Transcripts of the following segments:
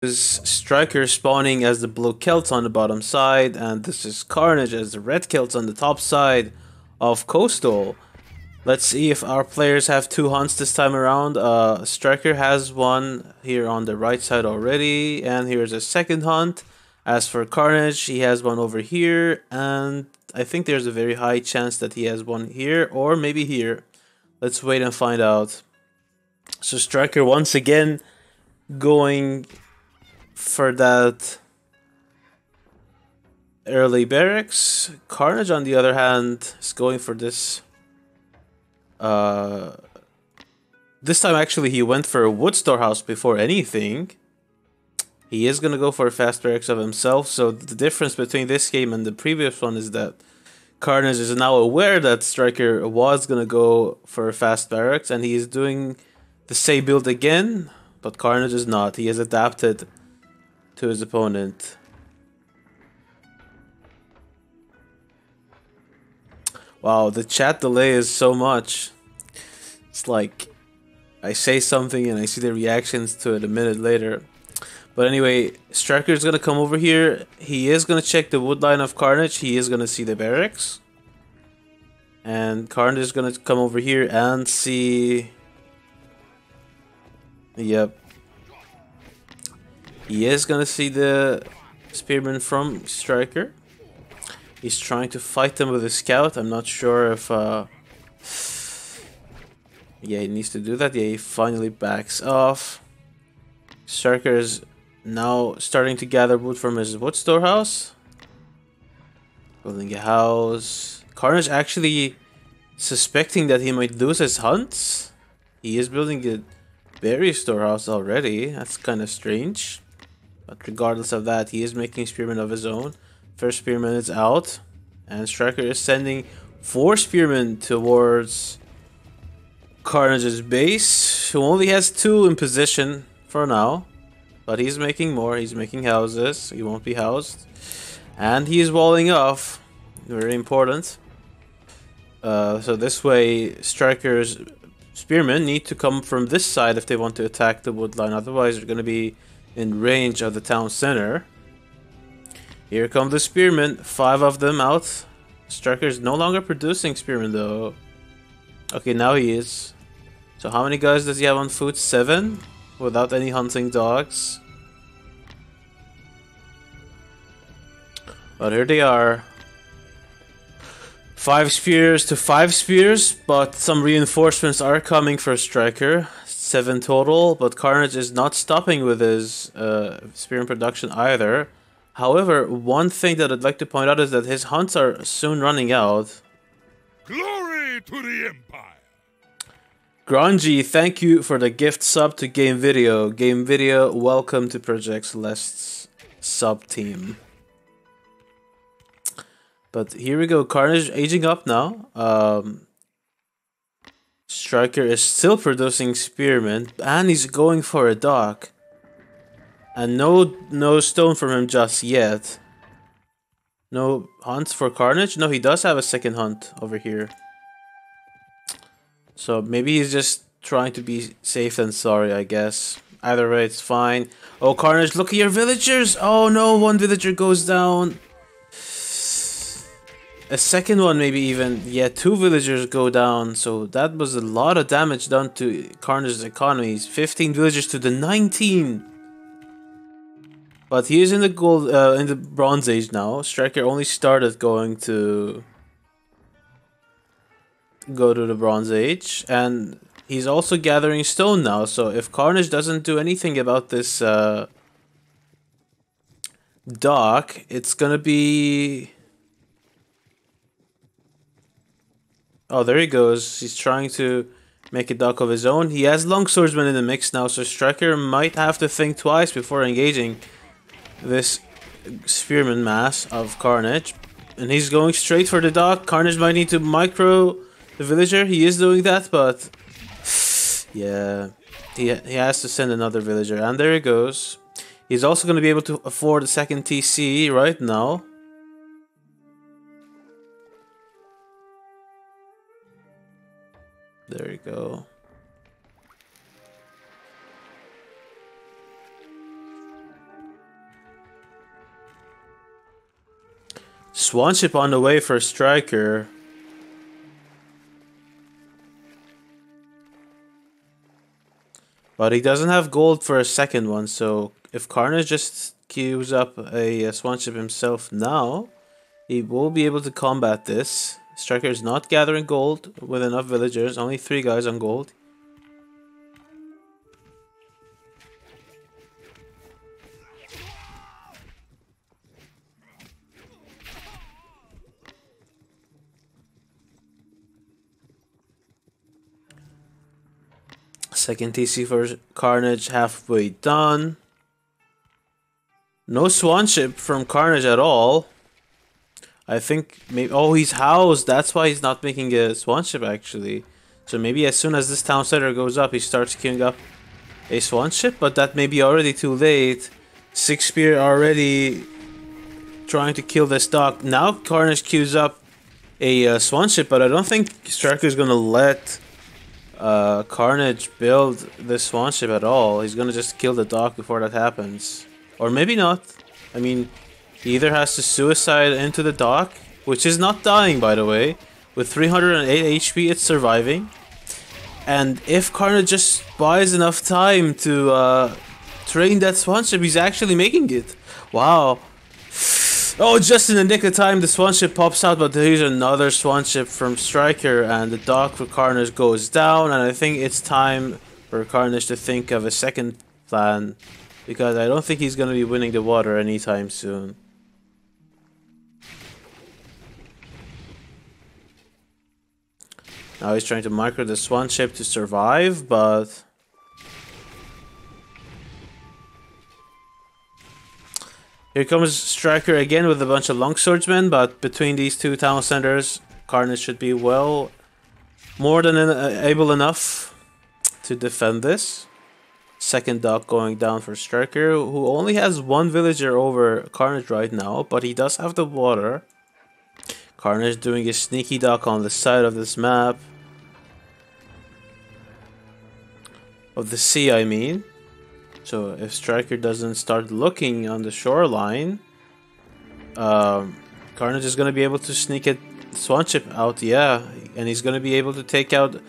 is Striker spawning as the blue Celts on the bottom side, and this is Carnage as the red Celts on the top side of Coastal. Let's see if our players have two hunts this time around. Uh, Striker has one here on the right side already, and here's a second hunt. As for Carnage, he has one over here, and I think there's a very high chance that he has one here, or maybe here. Let's wait and find out. So Striker once again going for that early barracks. Carnage, on the other hand, is going for this. Uh, this time, actually, he went for a wood storehouse before anything. He is going to go for a fast barracks of himself. So the difference between this game and the previous one is that Carnage is now aware that Striker was going to go for a fast barracks, and he is doing the same build again. But Carnage is not. He has adapted to his opponent. Wow, the chat delay is so much. It's like I say something and I see the reactions to it a minute later. But anyway, Striker is gonna come over here. He is gonna check the wood line of Carnage. He is gonna see the barracks. And Carnage is gonna come over here and see. Yep, he is gonna see the spearman from Striker. He's trying to fight them with a scout. I'm not sure if... Uh... Yeah, he needs to do that. Yeah, he finally backs off. Striker is now starting to gather wood from his wood storehouse. Building a house. Carnage actually suspecting that he might lose his hunts. He is building a berry storehouse already. That's kind of strange. But regardless of that, he is making Spearman of his own. First Spearman is out. And Striker is sending four Spearmen towards Carnage's base, who only has two in position for now. But he's making more. He's making houses. He won't be housed. And he is walling off. Very important. Uh, so this way, Striker's Spearmen need to come from this side if they want to attack the woodline. Otherwise, they're going to be in range of the town center. Here come the spearmen, five of them out. Striker is no longer producing spearmen though. Okay, now he is. So how many guys does he have on foot? Seven? Without any hunting dogs. But here they are. Five spears to five spears, but some reinforcements are coming for Striker seven total, but Carnage is not stopping with his uh, spear production either. However, one thing that I'd like to point out is that his hunts are soon running out. Glory to the Empire! Grungy, thank you for the gift sub to Game Video. Game Video, welcome to Project Celeste's sub team. But here we go, Carnage aging up now. Um, Striker is still producing Spearmen, and he's going for a dock. And no no stone from him just yet. No hunts for Carnage? No, he does have a second hunt over here. So maybe he's just trying to be safe than sorry, I guess. Either way, it's fine. Oh, Carnage, look at your villagers! Oh no, one villager goes down a second one maybe even yeah two villagers go down so that was a lot of damage done to carnage's economies. 15 villagers to the 19 but he is in the gold uh, in the bronze age now. Striker only started going to go to the bronze age and he's also gathering stone now so if carnage doesn't do anything about this uh dock it's gonna be Oh, there he goes. He's trying to make a dock of his own. He has long swordsman in the mix now, so Striker might have to think twice before engaging this spearman mass of Carnage. And he's going straight for the dock. Carnage might need to micro the villager. He is doing that, but... Yeah, he, he has to send another villager. And there he goes. He's also going to be able to afford a second TC right now. There you go. Swanship on the way for striker. But he doesn't have gold for a second one, so if Carnage just queues up a, a Swanship himself now, he will be able to combat this. Striker is not gathering gold with enough villagers, only three guys on gold. Second TC for Carnage halfway done. No swan ship from Carnage at all. I think maybe oh he's housed. That's why he's not making a Swanship actually. So maybe as soon as this town center goes up, he starts queuing up a Swanship, but that may be already too late. Six Spear already trying to kill this dock. Now Carnage queues up a uh, Swanship, but I don't think Striker is gonna let uh, Carnage build this Swanship at all. He's gonna just kill the dock before that happens. Or maybe not. I mean, he either has to suicide into the dock, which is not dying by the way. With 308 HP, it's surviving. And if Carnage just buys enough time to uh, train that Swanship, he's actually making it. Wow. Oh, just in the nick of time, the Swanship pops out, but here's another Swanship from Striker, and the dock for Carnage goes down, and I think it's time for Carnage to think of a second plan, because I don't think he's going to be winning the water anytime soon. Now he's trying to micro the Swan ship to survive, but... Here comes Striker again with a bunch of longswordsmen, but between these two town centers, Carnage should be well more than uh, able enough to defend this. Second dock going down for Striker, who only has one villager over Carnage right now, but he does have the water. Carnage doing a sneaky dock on the side of this map. Of the sea, I mean. So if Striker doesn't start looking on the shoreline, um, Carnage is going to be able to sneak it Swanship out, yeah. And he's going to be able to take out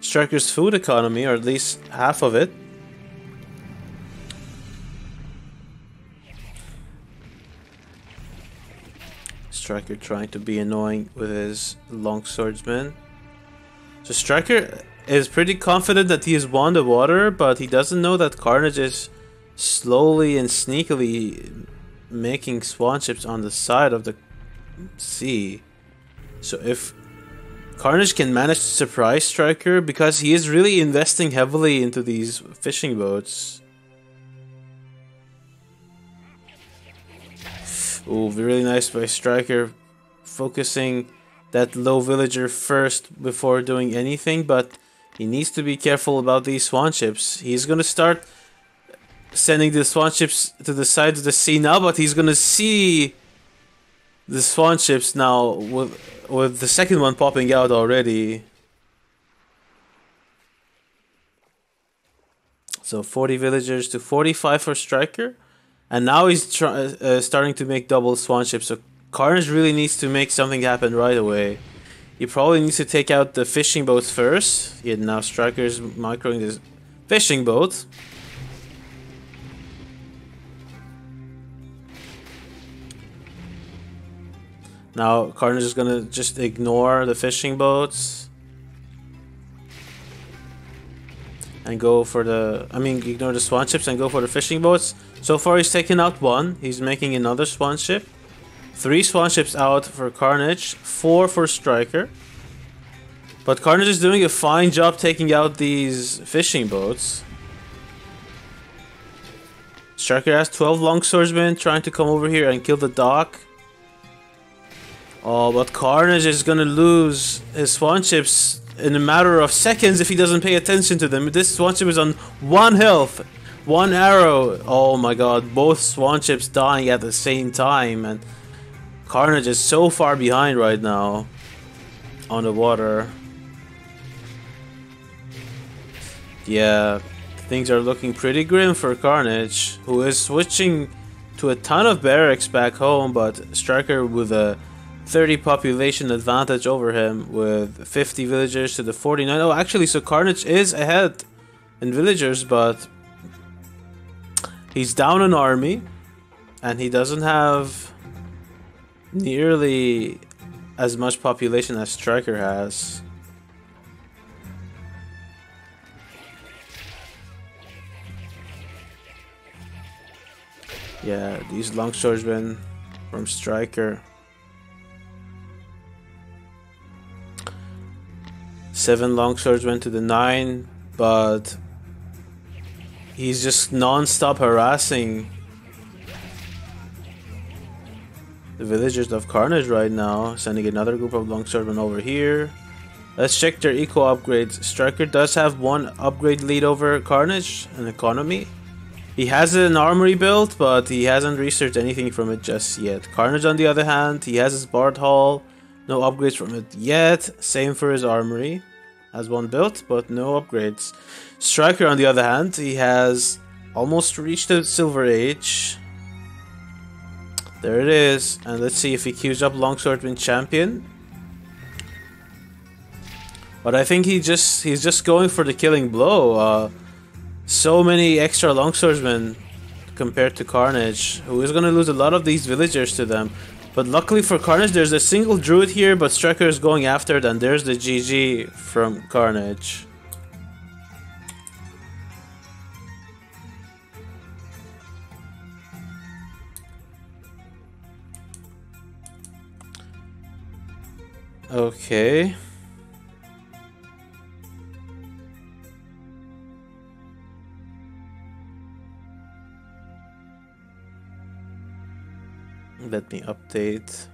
Striker's food economy, or at least half of it. Striker trying to be annoying with his long swordsman. So Striker is pretty confident that he has won the water, but he doesn't know that Carnage is slowly and sneakily making swanships on the side of the sea. So if Carnage can manage to surprise Striker, because he is really investing heavily into these fishing boats. Ooh, really nice by Striker, focusing that low villager first before doing anything, but he needs to be careful about these swan ships. He's gonna start sending the swan ships to the side of the sea now, but he's gonna see the swan ships now with with the second one popping out already. So 40 villagers to 45 for Striker. And now he's uh, starting to make double swan ships. So Carnage really needs to make something happen right away. He probably need to take out the fishing boats first. Yeah, now Striker's microing this fishing boat. Now Carnage is gonna just ignore the fishing boats. And go for the... I mean, ignore the swan ships and go for the fishing boats. So far he's taken out one. He's making another swan ship. Three swan ships out for Carnage, four for Striker. But Carnage is doing a fine job taking out these fishing boats. Striker has 12 longswordsmen trying to come over here and kill the dock. Oh, but Carnage is gonna lose his swan ships in a matter of seconds if he doesn't pay attention to them. This swan ship is on one health, one arrow. Oh my god, both swan ships dying at the same time and Carnage is so far behind right now on the water. Yeah, things are looking pretty grim for Carnage, who is switching to a ton of barracks back home, but Striker with a 30 population advantage over him with 50 villagers to the 49. Oh, actually, so Carnage is ahead in villagers, but he's down an army and he doesn't have nearly as much population as Striker has. Yeah, these longswordmen from Striker. Seven longswordmen to the nine, but he's just non-stop harassing the villagers of Carnage right now. Sending another group of longswordmen over here. Let's check their eco upgrades. Striker does have one upgrade lead over Carnage in economy. He has an armory built, but he hasn't researched anything from it just yet. Carnage, on the other hand, he has his Bard Hall. No upgrades from it yet. Same for his armory. Has one built, but no upgrades. Striker, on the other hand, he has almost reached the Silver Age. There it is. And let's see if he queues up Longswordman Champion. But I think he just he's just going for the killing blow. Uh, so many extra longswordsmen compared to Carnage, who is going to lose a lot of these villagers to them. But luckily for Carnage, there's a single druid here, but Striker is going after it, and there's the GG from Carnage. Okay. Let me update.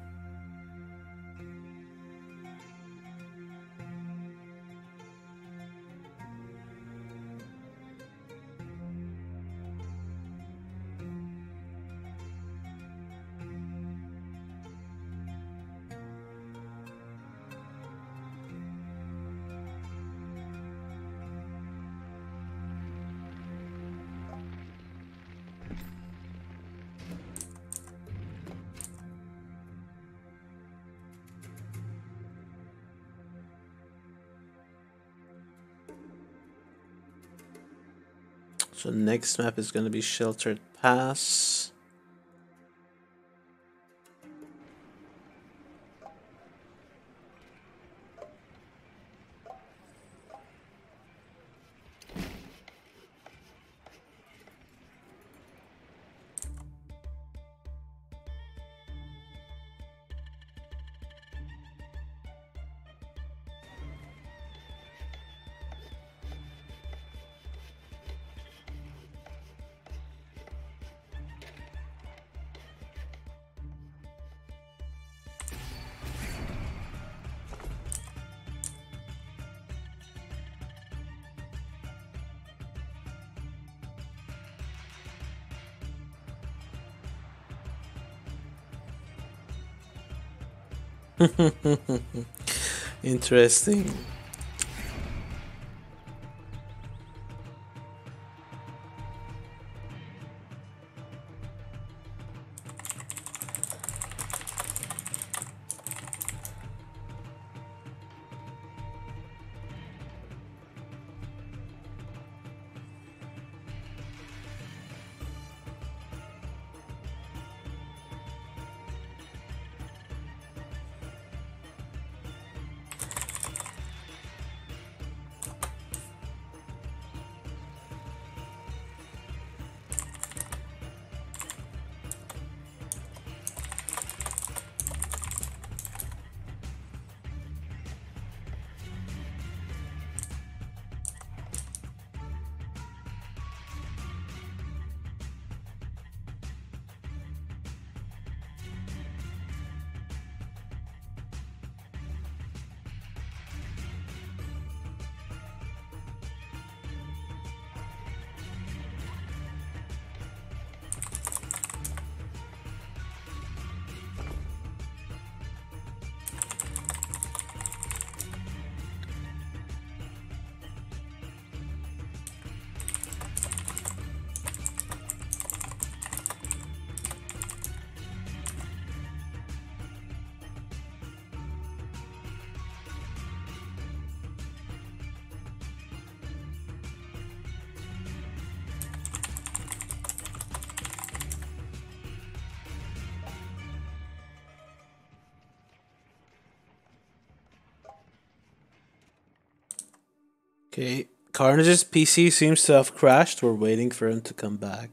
So next map is going to be Sheltered Pass. Interesting. Okay, Carnage's PC seems to have crashed. We're waiting for him to come back.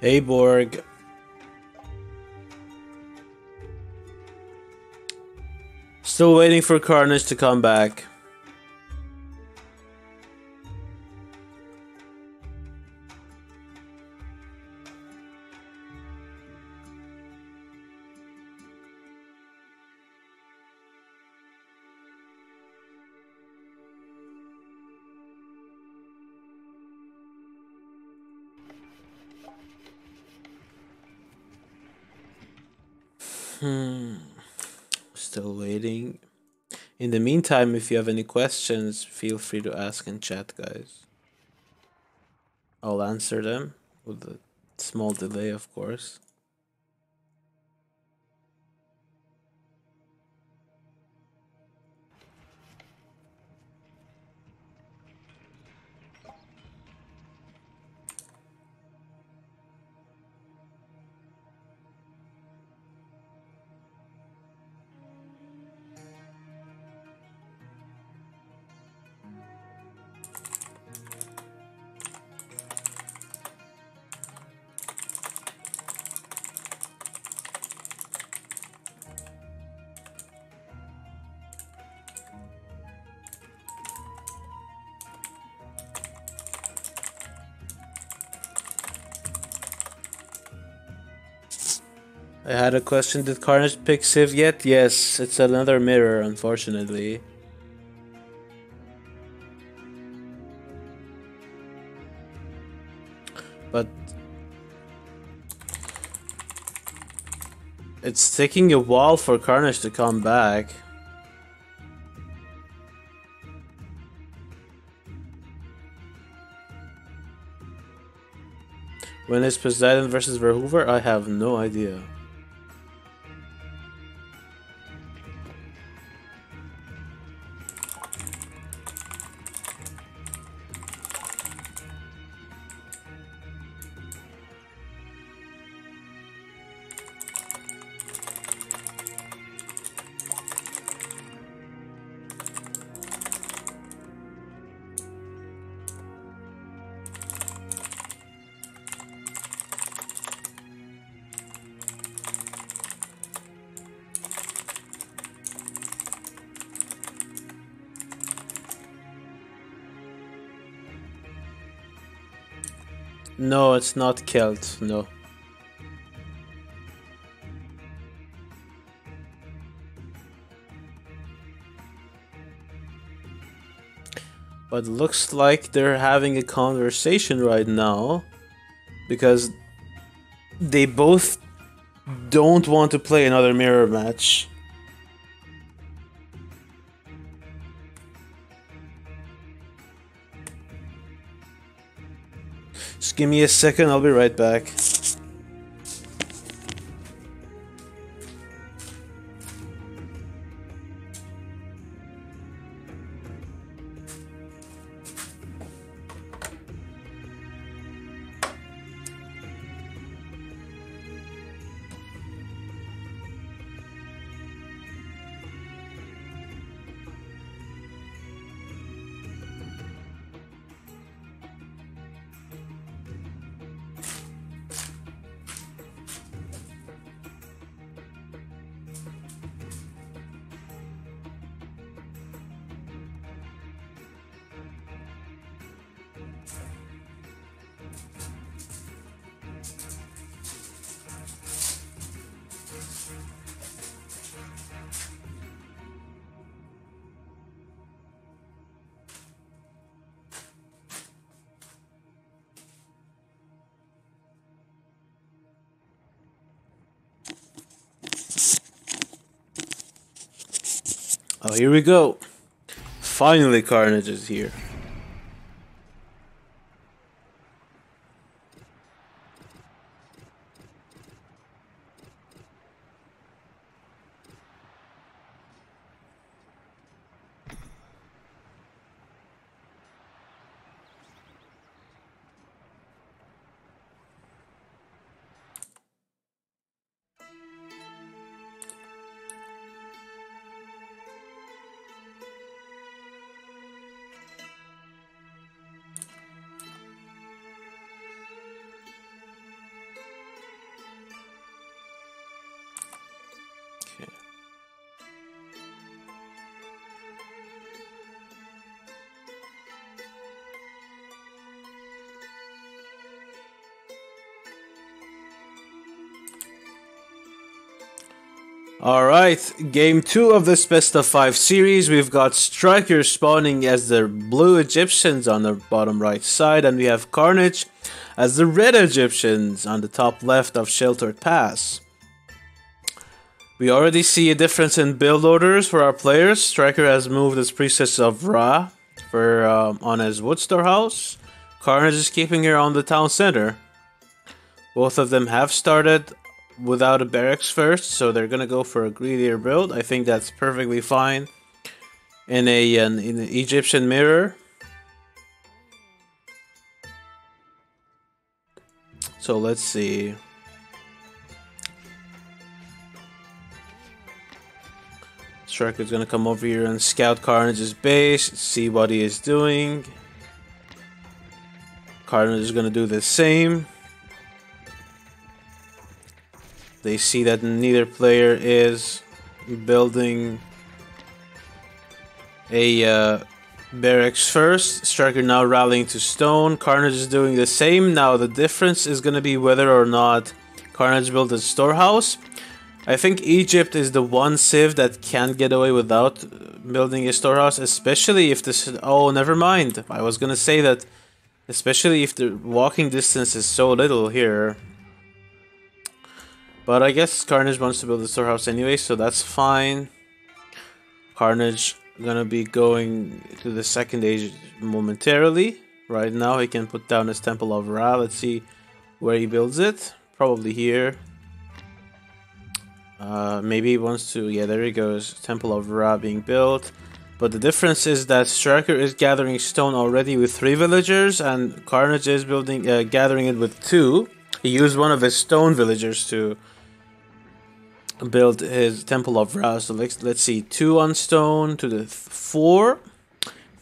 Hey Borg. Still waiting for Carnage to come back. Meantime, if you have any questions, feel free to ask in chat, guys. I'll answer them with a small delay, of course. Had a question. Did Carnage pick Civ yet? Yes, it's another mirror, unfortunately. But it's taking a while for Carnage to come back. When is Poseidon versus Verhoover? I have no idea. No, it's not Celt, no. But looks like they're having a conversation right now because they both don't want to play another mirror match. Give me a second, I'll be right back. Finally, Carnage is here. All right, game two of this best of five series. We've got Striker spawning as the blue Egyptians on the bottom right side, and we have Carnage as the red Egyptians on the top left of Sheltered Pass. We already see a difference in build orders for our players. Striker has moved his Priestess of Ra for um, on his wood storehouse. Carnage is keeping her on the town center. Both of them have started without a barracks first, so they're gonna go for a greedier build. I think that's perfectly fine in a an, in an Egyptian mirror. So let's see. Striker's gonna come over here and scout Carnage's base, see what he is doing. Carnage is gonna do the same. They see that neither player is building a uh, barracks first. Striker now rallying to stone. Carnage is doing the same. Now the difference is gonna be whether or not Carnage built a storehouse. I think Egypt is the one civ that can't get away without building a storehouse, especially if this. Oh, never mind. I was gonna say that, especially if the walking distance is so little here. But I guess Carnage wants to build the storehouse anyway, so that's fine. Carnage gonna be going to the second age momentarily. Right now, he can put down his Temple of Ra. Let's see where he builds it. Probably here. Uh, maybe he wants to. Yeah, there he goes. Temple of Ra being built. But the difference is that Striker is gathering stone already with three villagers, and Carnage is building, uh, gathering it with two. He used one of his stone villagers to build his Temple of Ra. So let's let's see, two on stone to the th- four,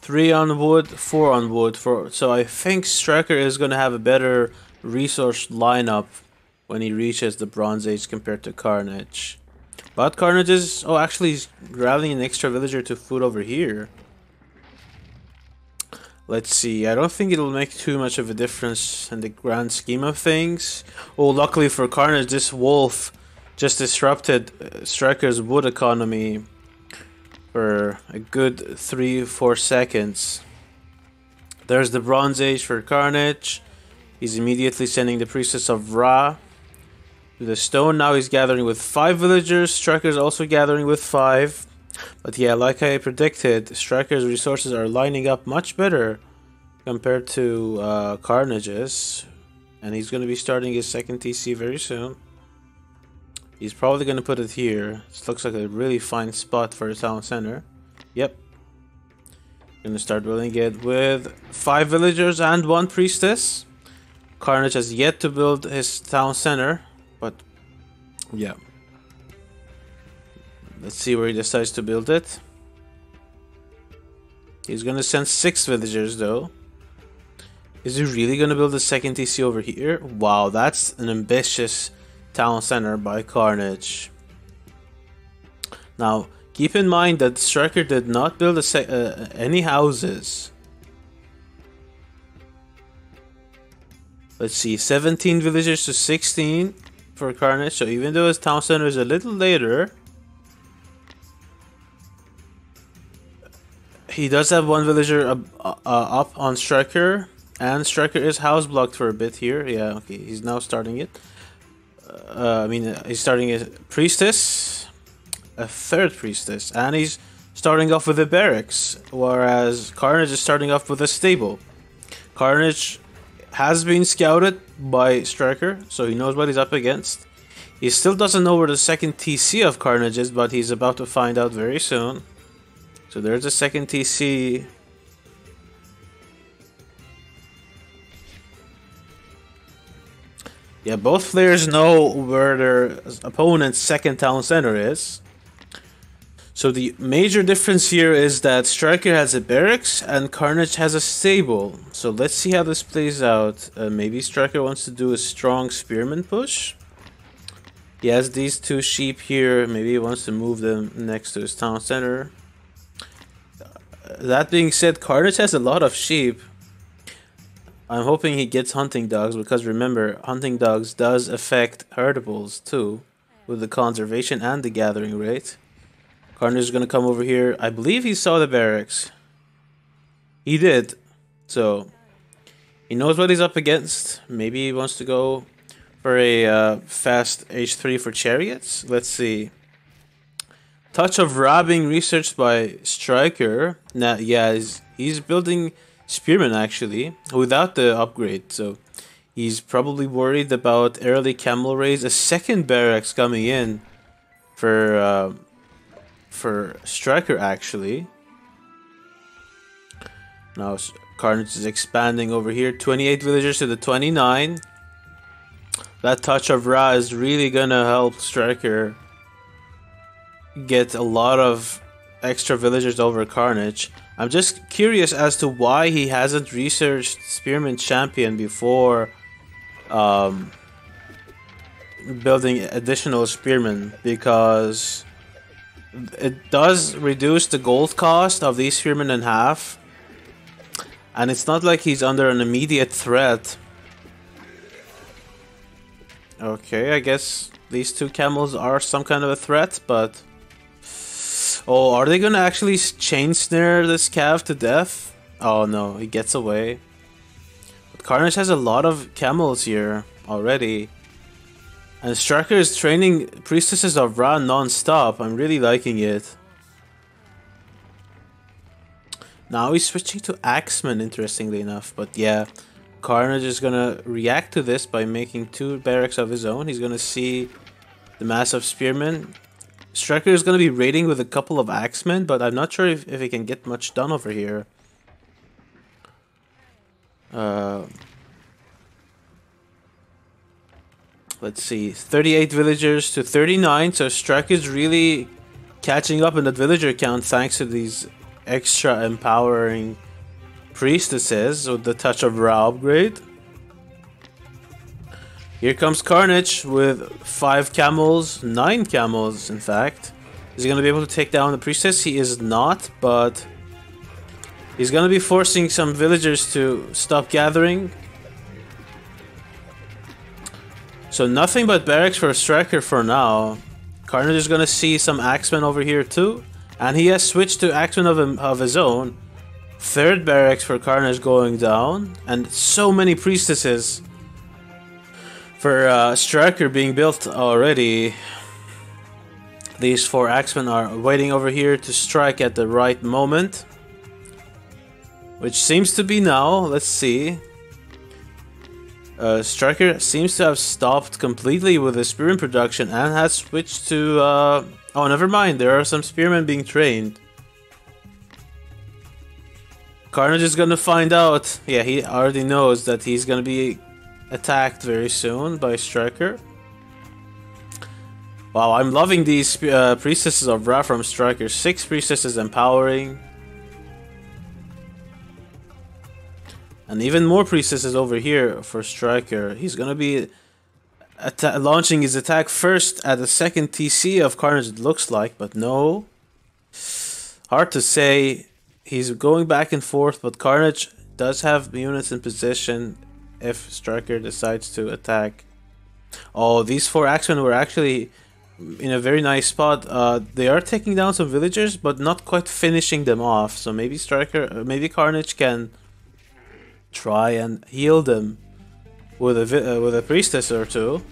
three on wood, four on wood. For so I think Striker is gonna have a better resource lineup when he reaches the Bronze Age compared to Carnage. But Carnage is oh actually he's rallying an extra villager to food over here. Let's see. I don't think it'll make too much of a difference in the grand scheme of things. Oh, luckily for Carnage, this wolf just disrupted uh, Striker's wood economy for a good three, four seconds. There's the Bronze Age for Carnage. He's immediately sending the Priestess of Ra to the stone. Now he's gathering with five villagers. Striker's also gathering with five. But yeah, like I predicted, Striker's resources are lining up much better compared to uh, Carnage's. And he's going to be starting his second TC very soon. He's probably going to put it here. This looks like a really fine spot for a town center. Yep. Gonna start building it with five villagers and one priestess. Carnage has yet to build his town center, but yeah. Let's see where he decides to build it. He's gonna send six villagers though. Is he really gonna build a second TC over here? Wow, that's an ambitious town center by Carnage. Now, keep in mind that Striker did not build uh, any houses. Let's see, 17 villagers to 16 for Carnage. So even though his town center is a little later, He does have one villager uh, uh, up on Striker, and Striker is house blocked for a bit here. Yeah, okay, he's now starting it. Uh, I mean, he's starting a priestess, a third priestess, and he's starting off with a barracks, whereas Carnage is starting off with a stable. Carnage has been scouted by Striker, so he knows what he's up against. He still doesn't know where the second TC of Carnage is, but he's about to find out very soon. So there's a second TC. Yeah, both players know where their opponent's second town center is. So the major difference here is that Striker has a barracks and Carnage has a stable. So let's see how this plays out. Uh, maybe Striker wants to do a strong spearman push. He has these two sheep here. Maybe he wants to move them next to his town center that being said, Carnage has a lot of sheep. I'm hoping he gets hunting dogs because remember, hunting dogs does affect herdables too, with the conservation and the gathering rate. Carnage is gonna come over here. I believe he saw the barracks. He did. So he knows what he's up against. Maybe he wants to go for a uh, fast H3 for chariots. Let's see. Touch of Ra being researched by Striker. Now, yeah, he's, he's building Spearman actually without the upgrade. So he's probably worried about early camel raise. A second barracks coming in for uh, for Striker actually. Now Carnage is expanding over here. 28 villagers to the 29. That touch of Ra is really gonna help Striker get a lot of extra villagers over Carnage. I'm just curious as to why he hasn't researched Spearman Champion before um, building additional Spearmen because it does reduce the gold cost of these Spearmen in half. And it's not like he's under an immediate threat. Okay, I guess these two camels are some kind of a threat, but Oh, are they gonna actually chain snare this calf to death? Oh no, he gets away. But Carnage has a lot of camels here already. And Striker is training Priestesses of Ra non-stop. I'm really liking it. Now he's switching to Axeman, interestingly enough. But yeah, Carnage is gonna react to this by making two barracks of his own. He's gonna see the massive spearmen Striker is going to be raiding with a couple of axemen, but I'm not sure if, if he can get much done over here. Uh, let's see, 38 villagers to 39, so Striker is really catching up in that villager count thanks to these extra empowering priestesses with the touch of Ra upgrade. Here comes Carnage with five camels, nine camels, in fact. Is he going to be able to take down the priestess? He is not, but He's gonna be forcing some villagers to stop gathering. So nothing but barracks for a Striker for now. Carnage is gonna see some axemen over here too. And he has switched to axemen of, of his own. Third barracks for Carnage going down. And so many priestesses for uh, Striker being built already. These four axemen are waiting over here to strike at the right moment. Which seems to be now. Let's see. Uh, Striker seems to have stopped completely with the spearman production and has switched to... Uh, oh, never mind. There are some spearmen being trained. Carnage is gonna find out. Yeah, he already knows that he's gonna be attacked very soon by Striker. Wow, I'm loving these uh, priestesses of Ra from Striker. Six priestesses empowering. And even more priestesses over here for Striker. He's gonna be launching his attack first at the second TC of Carnage, it looks like, but no. Hard to say. He's going back and forth, but Carnage does have units in position if Striker decides to attack. Oh, these four axemen were actually in a very nice spot. Uh, they are taking down some villagers, but not quite finishing them off. So maybe Striker, uh, maybe Carnage can try and heal them with a uh, with a priestess or two.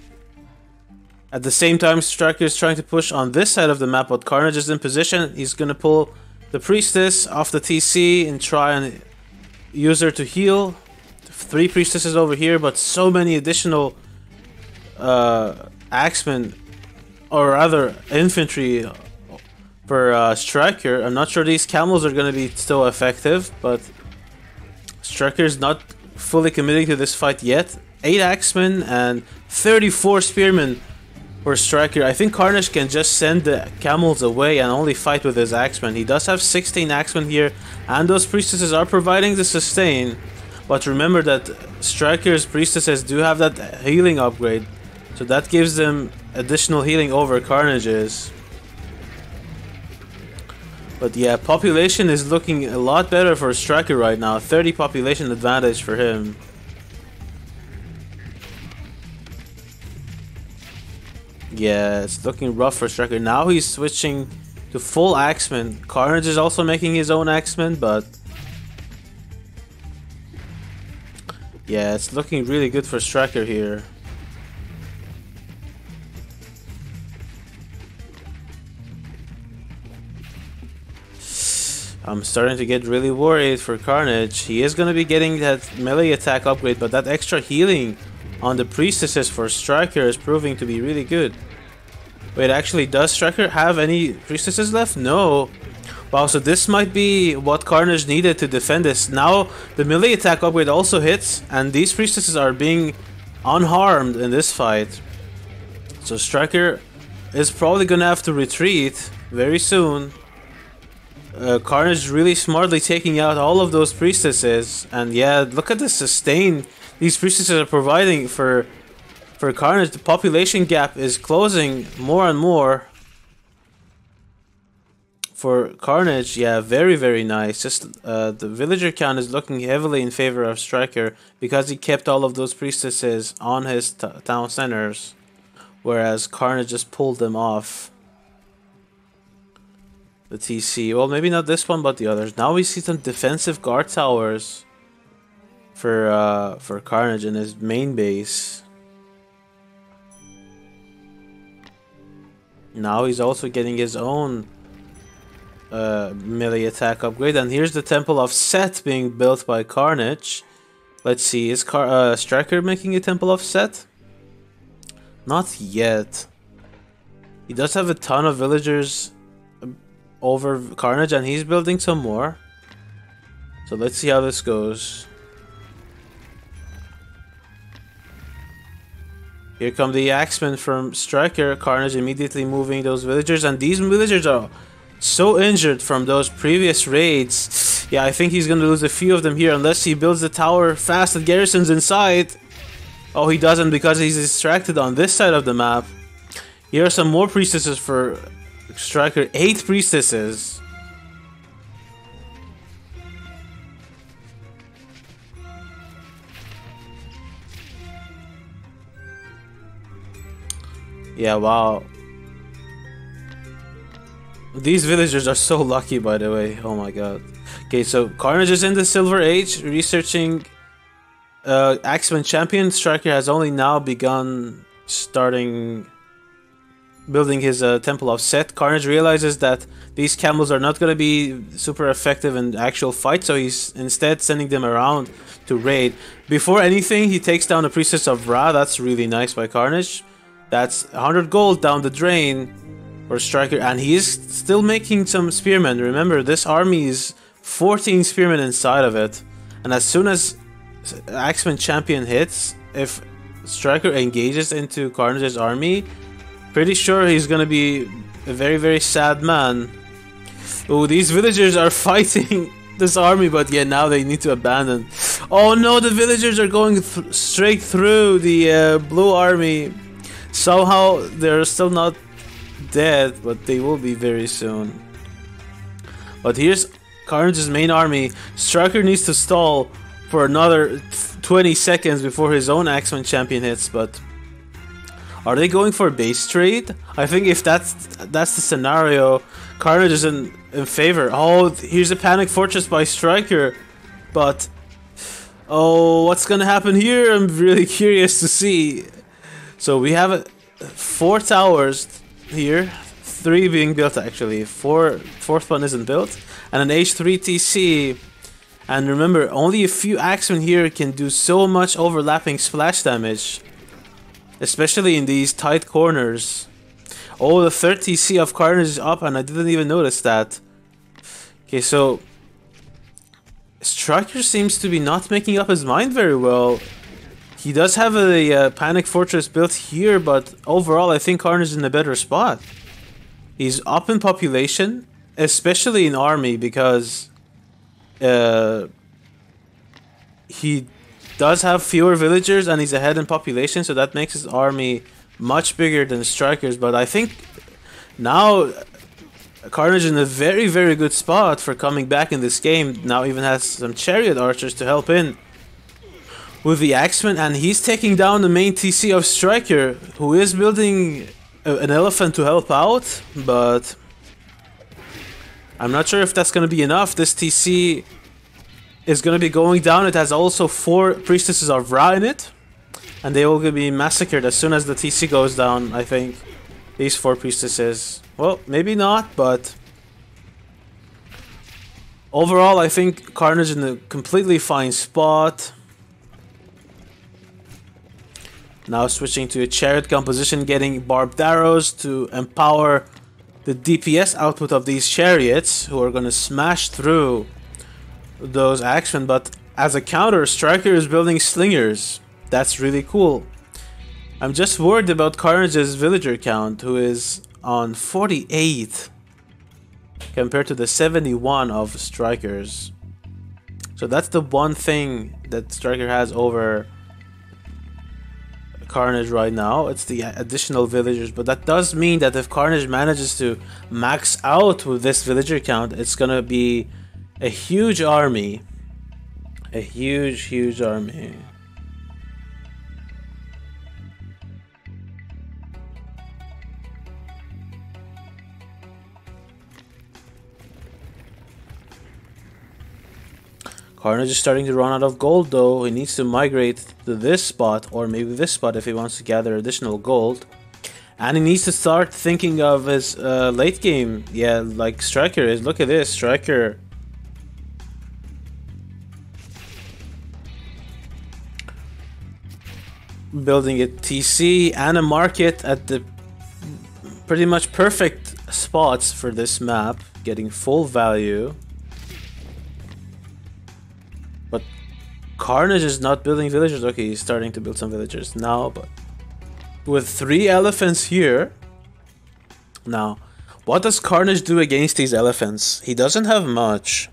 At the same time, Striker is trying to push on this side of the map, but Carnage is in position. He's gonna pull the priestess off the TC and try and use her to heal. Three priestesses over here, but so many additional uh, axemen or rather infantry for uh, Striker. I'm not sure these camels are going to be still effective, but Striker is not fully committing to this fight yet. 8 Axemen and 34 Spearmen for Striker. I think Carnage can just send the camels away and only fight with his Axemen. He does have 16 Axemen here, and those Priestesses are providing the sustain. But remember that Striker's Priestesses do have that healing upgrade, so that gives them additional healing over Carnage's. But yeah, population is looking a lot better for Striker right now. 30 population advantage for him. Yeah, it's looking rough for Striker. Now he's switching to full Axeman. Carnage is also making his own Axeman, but... Yeah, it's looking really good for Striker here. I'm starting to get really worried for Carnage. He is going to be getting that melee attack upgrade, but that extra healing on the Priestesses for Striker is proving to be really good. Wait, actually, does Striker have any Priestesses left? No. Wow, so this might be what Carnage needed to defend this. Now, the melee attack upgrade also hits, and these Priestesses are being unharmed in this fight. So Striker is probably to have to retreat very soon uh, Carnage really smartly taking out all of those priestesses, and yeah, look at the sustain these priestesses are providing for for Carnage. The population gap is closing more and more. For Carnage, yeah, very very nice. Just uh, the villager count is looking heavily in favor of Striker because he kept all of those priestesses on his town centers, whereas Carnage just pulled them off the TC. Well, maybe not this one, but the others. Now we see some defensive guard towers for uh, for Carnage in his main base. Now he's also getting his own uh, melee attack upgrade. And here's the Temple of Set being built by Carnage. Let's see, is Car uh, Striker making a Temple of Set? Not yet. He does have a ton of villagers over Carnage and he's building some more. So let's see how this goes. Here come the Axemen from Striker. Carnage immediately moving those villagers. And these villagers are so injured from those previous raids. Yeah, I think he's gonna lose a few of them here unless he builds the tower fast and garrisons inside. Oh, he doesn't because he's distracted on this side of the map. Here are some more priestesses for Striker. Eight priestesses. Yeah, wow. These villagers are so lucky, by the way. Oh my god. Okay, so Carnage is in the Silver Age, researching uh, Axeman Champion. Striker has only now begun starting building his uh, Temple of Set. Carnage realizes that these camels are not going to be super effective in actual fight, so he's instead sending them around to raid. Before anything, he takes down the Priestess of Ra. That's really nice by Carnage. That's 100 gold down the drain for Striker, and he is still making some spearmen. Remember, this army is 14 spearmen inside of it, and as soon as Axeman Champion hits, if Striker engages into Carnage's army, pretty sure he's gonna be a very, very sad man. Oh, these villagers are fighting this army, but yeah, now they need to abandon. Oh no, the villagers are going th straight through the uh, blue army. Somehow they're still not dead, but they will be very soon. But here's Carnage's main army. Striker needs to stall for another 20 seconds before his own Axeman champion hits, but are they going for base trade? I think if that's that's the scenario, Carnage is in, in favor. Oh, here's a Panic Fortress by Striker, but oh, what's gonna happen here? I'm really curious to see. So we have a, four towers here, three being built actually. Four fourth one isn't built, and an H3 TC. And remember, only a few axemen here can do so much overlapping splash damage, especially in these tight corners. Oh, the third TC of Carnage is up, and I didn't even notice that. Okay, so Striker seems to be not making up his mind very well. He does have a uh, Panic Fortress built here, but overall I think Carnage is in a better spot. He's up in population, especially in army, because uh, he does have fewer villagers and he's ahead in population, so that makes his army much bigger than Striker's. But I think now Carnage is in a very, very good spot for coming back in this game. Now even has some chariot archers to help in with the Axeman, and he's taking down the main TC of Striker, who is building a, an elephant to help out, but I'm not sure if that's going to be enough. This TC is going to be going down. It has also four Priestesses of Ra in it, and they will be massacred as soon as the TC goes down, I think. These four Priestesses. Well, maybe not, but... Overall, I think Carnage in a completely fine spot. Now switching to a chariot composition, getting barbed arrows to empower the DPS output of these chariots, who are going to smash through those axemen. But as a counter, Striker is building slingers. That's really cool. I'm just worried about Carnage's villager count, who is on 48 compared to the 71 of Strikers. So that's the one thing that Striker has over Carnage right now. It's the additional villagers, but that does mean that if Carnage manages to max out with this villager count, it's gonna be a huge army. A huge, huge army. Carnage is starting to run out of gold though. He needs to migrate to this spot or maybe this spot if he wants to gather additional gold. And he needs to start thinking of his uh, late game. Yeah, like Striker is. Look at this. Striker. Building a TC and a market at the pretty much perfect spots for this map. Getting full value. Carnage is not building villagers. Okay, he's starting to build some villagers now, but with three elephants here. Now, what does Carnage do against these elephants? He doesn't have much.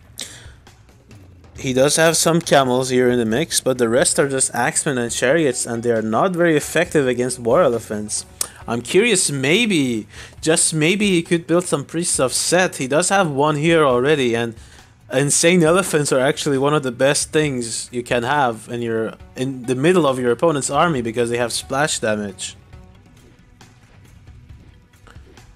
He does have some camels here in the mix, but the rest are just axemen and chariots, and they are not very effective against war elephants. I'm curious, maybe, just maybe he could build some priests of Set. He does have one here already, and insane elephants are actually one of the best things you can have in your in the middle of your opponent's army because they have splash damage.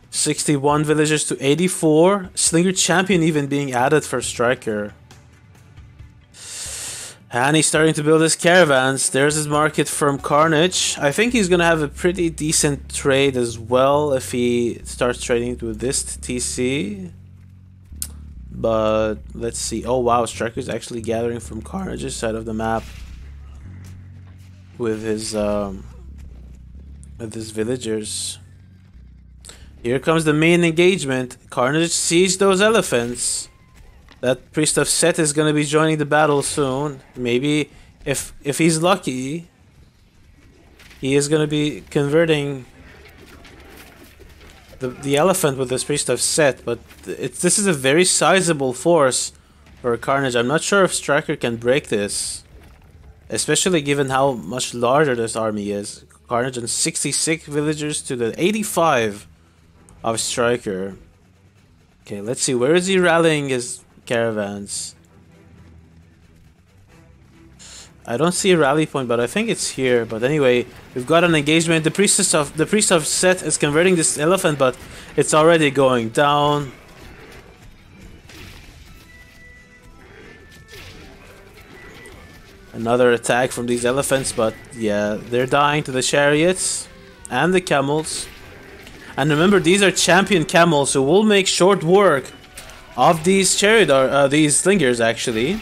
61 villagers to 84. Slinger Champion even being added for Striker. And he's starting to build his caravans. There's his market from Carnage. I think he's gonna have a pretty decent trade as well if he starts trading with this TC. But let's see. Oh wow, Striker's actually gathering from Carnage's side of the map with his um, with his villagers. Here comes the main engagement. Carnage sees those elephants. That Priest of Set is gonna be joining the battle soon. Maybe if if he's lucky, he is gonna be converting the the elephant with this Priest of Set. But it's this is a very sizable force for Carnage. I'm not sure if Striker can break this, especially given how much larger this army is. Carnage and 66 villagers to the 85 of Striker. Okay, let's see. Where is he rallying his caravans. I don't see a rally point, but I think it's here. But anyway, we've got an engagement. The priestess of the priest of Set is converting this elephant, but it's already going down. Another attack from these elephants, but yeah, they're dying to the chariots and the camels. And remember, these are champion camels, so we'll make short work of these chariot uh, these slingers actually.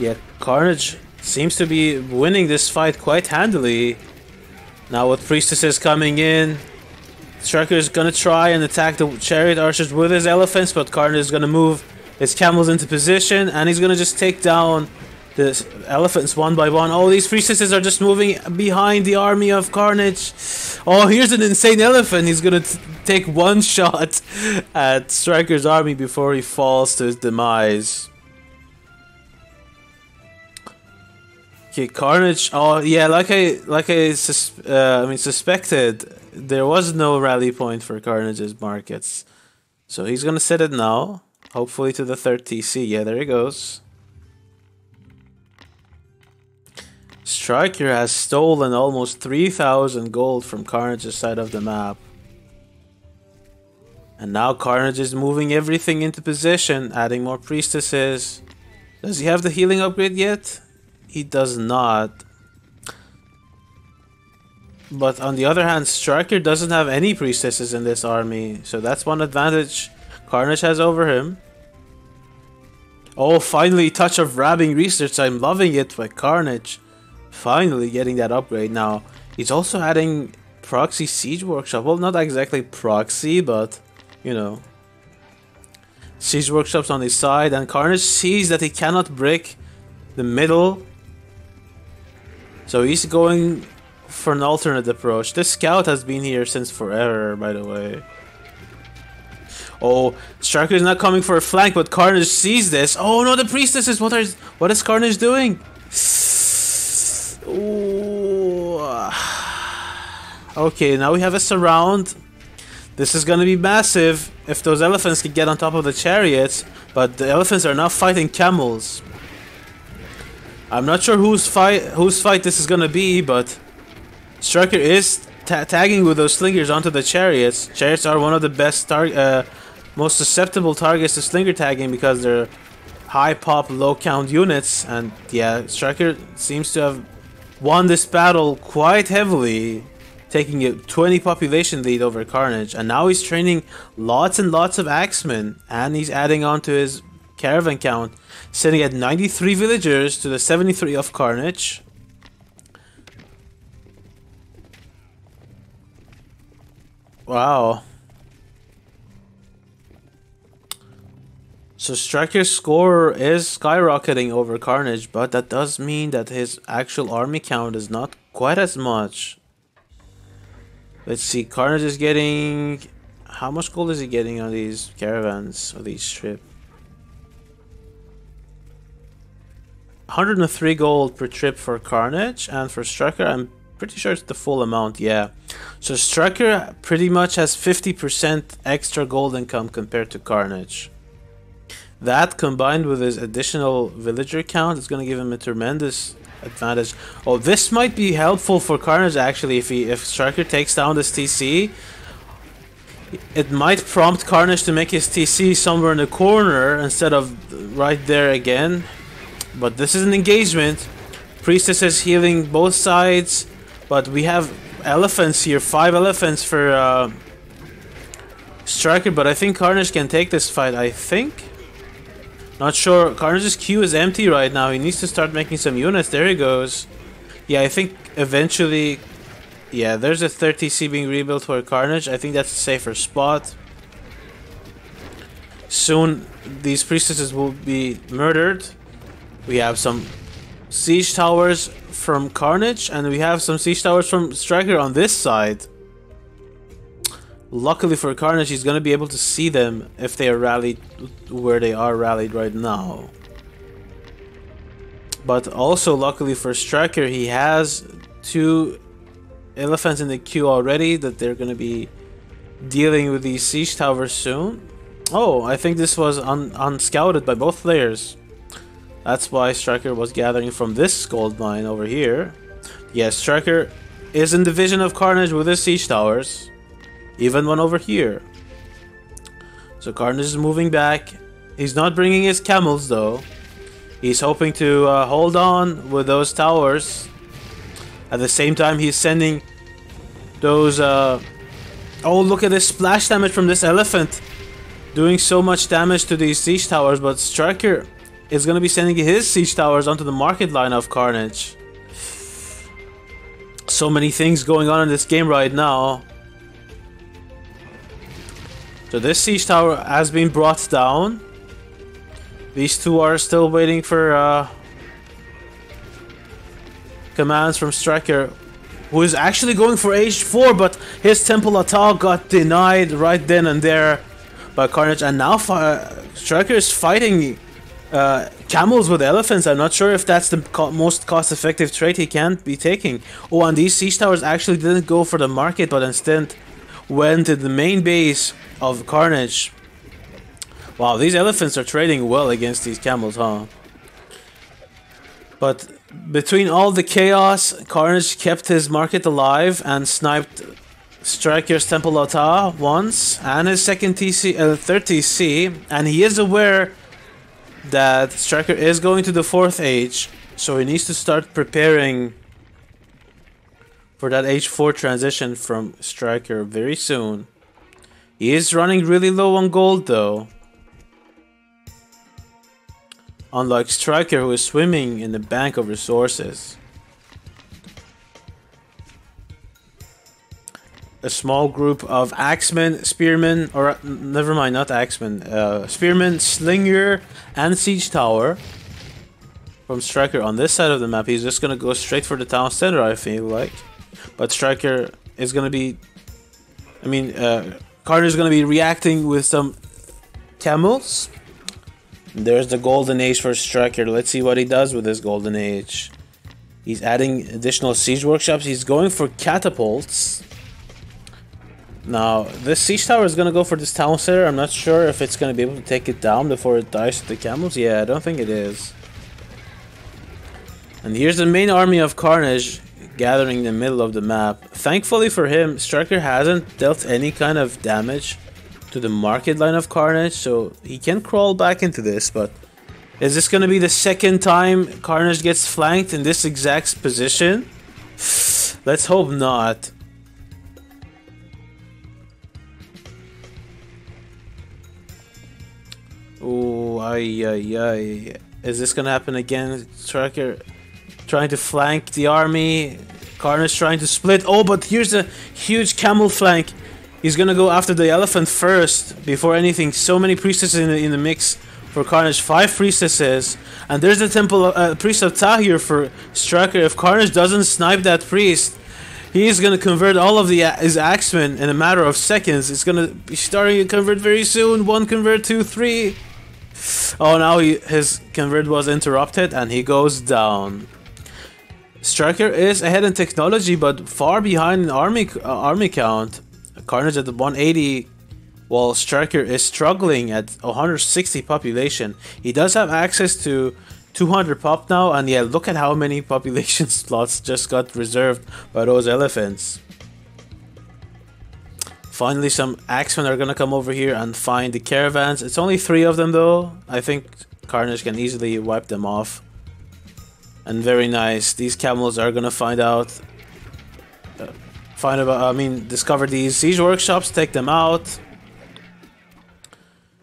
Yeah, Carnage seems to be winning this fight quite handily. Now with priestesses coming in, Striker is gonna try and attack the chariot archers with his elephants, but Carnage is gonna move his camels into position, and he's gonna just take down the elephants one by one. Oh, these priestesses are just moving behind the army of Carnage. Oh, here's an insane elephant. He's gonna take one shot at Striker's army before he falls to his demise. Okay, Carnage. Oh, yeah, like I like I sus uh, I mean suspected, there was no rally point for Carnage's markets, so he's gonna set it now. Hopefully to the third TC. Yeah, there he goes. Striker has stolen almost 3000 gold from Carnage's side of the map. And now Carnage is moving everything into position, adding more priestesses. Does he have the healing upgrade yet? He does not. But on the other hand, Striker doesn't have any priestesses in this army, so that's one advantage Carnage has over him. Oh, finally, touch of Ra being research. I'm loving it by Carnage. Finally getting that upgrade now. He's also adding proxy siege workshop. Well, not exactly proxy, but you know. Siege workshops on his side and Carnage sees that he cannot break the middle. So he's going for an alternate approach. This scout has been here since forever, by the way. Oh, Striker is not coming for a flank, but Carnage sees this. Oh no, the priestesses! What are what is Carnage doing? Ooh. Okay, now we have a surround. This is gonna be massive if those elephants can get on top of the chariots, but the elephants are now fighting camels. I'm not sure whose fight whose fight this is gonna be, but Striker is ta tagging with those slingers onto the chariots. Chariots are one of the best uh, most susceptible targets to slinger tagging because they're high pop, low count units, and yeah, Striker seems to have won this battle quite heavily, taking a 20 population lead over Carnage, and now he's training lots and lots of axemen, and he's adding on to his caravan count, sitting at 93 villagers to the 73 of Carnage. Wow. So Striker's score is skyrocketing over Carnage, but that does mean that his actual army count is not quite as much. Let's see, Carnage is getting... How much gold is he getting on these caravans, or these trip? 103 gold per trip for Carnage, and for Striker, I'm pretty sure it's the full amount, yeah. So Striker pretty much has 50% extra gold income compared to Carnage. That combined with his additional villager count is going to give him a tremendous advantage. Oh, this might be helpful for Carnage actually if he if Striker takes down this TC. It might prompt Carnage to make his TC somewhere in the corner instead of right there again. But this is an engagement. Priestess is healing both sides, but we have elephants here, five elephants for uh, Striker, but I think Carnage can take this fight, I think. Not sure. Carnage's queue is empty right now. He needs to start making some units. There he goes. Yeah, I think eventually... Yeah, there's a 30C being rebuilt for Carnage. I think that's a safer spot. Soon, these priestesses will be murdered. We have some siege towers from Carnage, and we have some siege towers from Striker on this side. Luckily for Carnage, he's gonna be able to see them if they are rallied where they are rallied right now. But also, luckily for Striker, he has two elephants in the queue already that they're gonna be dealing with these siege towers soon. Oh, I think this was un unscouted by both players. That's why Striker was gathering from this gold mine over here. Yes, Striker is in the vision of Carnage with his siege towers. Even one over here. So Carnage is moving back. He's not bringing his camels though. He's hoping to uh, hold on with those towers. At the same time, he's sending those... Uh... Oh, look at this splash damage from this elephant. Doing so much damage to these siege towers, but Striker is going to be sending his siege towers onto the market line of Carnage. So many things going on in this game right now. So this siege tower has been brought down. These two are still waiting for uh, commands from Striker, who is actually going for H4, but his Temple attack got denied right then and there by Carnage. And now Striker is fighting uh, camels with elephants. I'm not sure if that's the co most cost-effective trade he can be taking. Oh, and these siege towers actually didn't go for the market, but instead went to the main base of Carnage. Wow, these elephants are trading well against these camels, huh? But between all the chaos, Carnage kept his market alive and sniped Striker's Temple Ata once and his second TC, uh, third TC, and he is aware that Striker is going to the fourth age, so he needs to start preparing for that H4 transition from Striker very soon. He is running really low on gold though. Unlike Striker who is swimming in the bank of resources. A small group of axemen, spearmen, or never mind, not axemen, uh, spearmen, slinger, and siege tower from Striker on this side of the map. He's just gonna go straight for the town center, I feel like. But Striker is to be... I mean, uh, Carter is going to be reacting with some camels. There's the golden age for Striker. Let's see what he does with this golden age. He's adding additional siege workshops. He's going for catapults. Now, this siege tower is to go for this town center. I'm not sure if it's to be able to take it down before it dies to the camels. Yeah, I don't think it is. And here's the main army of Carnage gathering in the middle of the map. Thankfully for him, Striker hasn't dealt any kind of damage to the market line of Carnage, so he can crawl back into this, but is this to be the second time Carnage gets flanked in this exact position? Let's hope not. Oh, ay, ay, ay. Is this gonna happen again? Striker trying to flank the army. Carnage trying to split. Oh, but here's a huge camel flank. He's gonna go after the elephant first before anything. So many priestesses in the, in the mix for Carnage. Five priestesses. And there's the temple uh, priest of Tahir for Striker. If Carnage doesn't snipe that priest, he's gonna convert all of the his axemen in a matter of seconds. It's gonna be starting to convert very soon. One convert, two, three. Oh, now he, his convert was interrupted and he goes down. Striker is ahead in technology, but far behind in army uh, army count. Carnage at the 180, while Striker is struggling at 160 population. He does have access to 200 pop now, and yeah, look at how many population slots just got reserved by those elephants. Finally, some axemen are gonna come over here and find the caravans. It's only three of them though. I think Carnage can easily wipe them off. And very nice. These camels are gonna find out uh, find about I mean discover these siege workshops, take them out.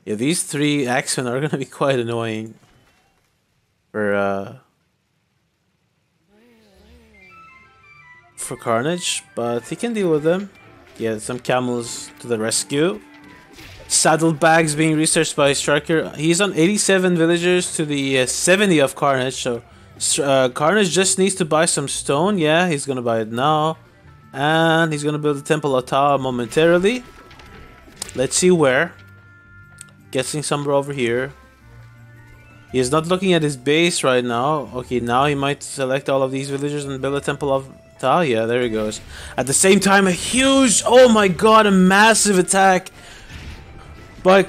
Yeah, these three axemen are gonna be quite annoying for uh for Carnage, but he can deal with them. Yeah, some camels to the rescue. Saddlebags being researched by Striker. He's on 87 villagers to the uh, 70 of Carnage, so uh, Carnage just needs to buy some stone. Yeah, he's gonna buy it now. And he's gonna build the Temple of Ta momentarily. Let's see where. Getting somewhere over here. He is not looking at his base right now. Okay, now he might select all of these villagers and build a Temple of Yeah, there he goes. At the same time, a huge, oh my god, a massive attack by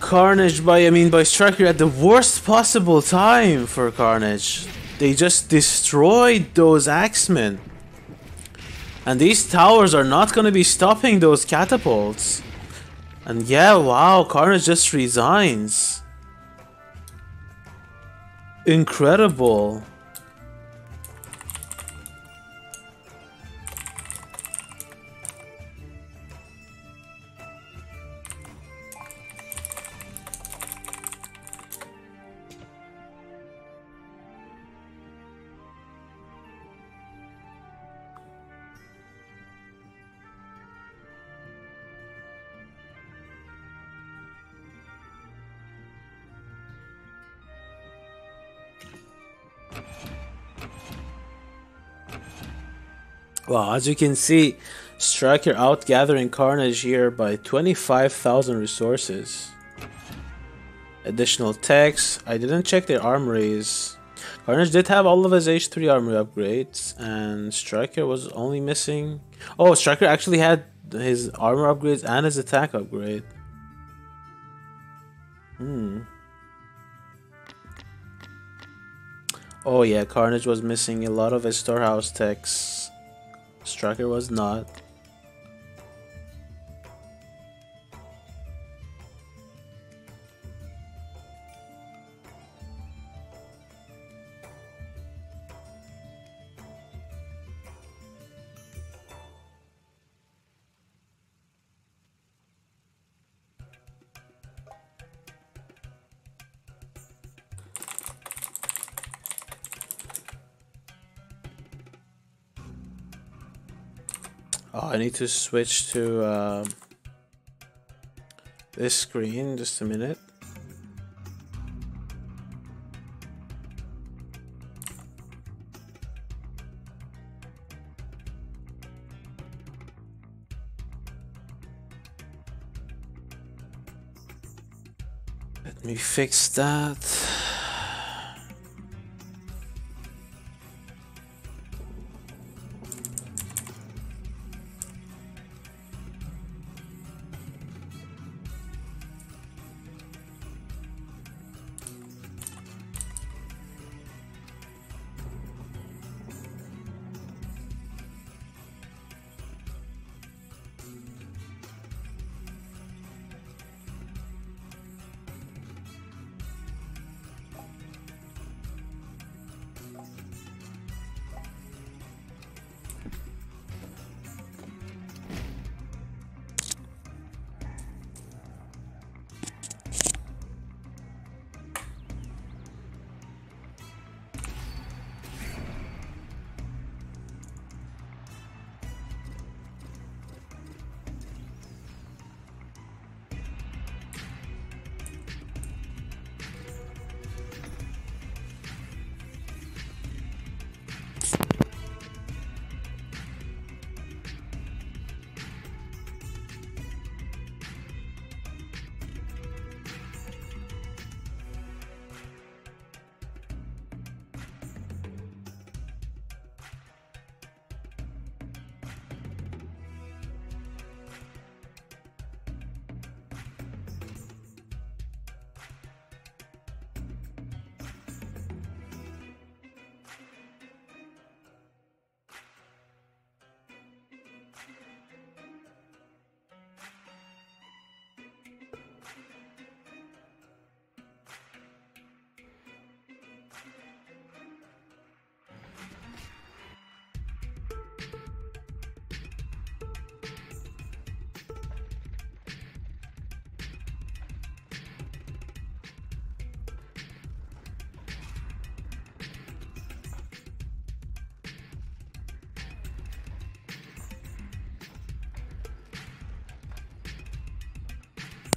Carnage, by, I mean, by Striker at the worst possible time for Carnage. They just destroyed those Axemen. And these towers are not going to be stopping those catapults. And yeah, wow, Carnage just resigns. Incredible. Well, as you can see, Striker out gathering Carnage here by 25,000 resources. Additional techs. I didn't check their armories. Carnage did have all of his H3 armor upgrades, and Striker was only missing... Oh, Striker actually had his armor upgrades and his attack upgrade. Hmm. Oh yeah, Carnage was missing a lot of his storehouse techs. Striker was not. Oh, I need to switch to uh, this screen. Just a minute. Let me fix that.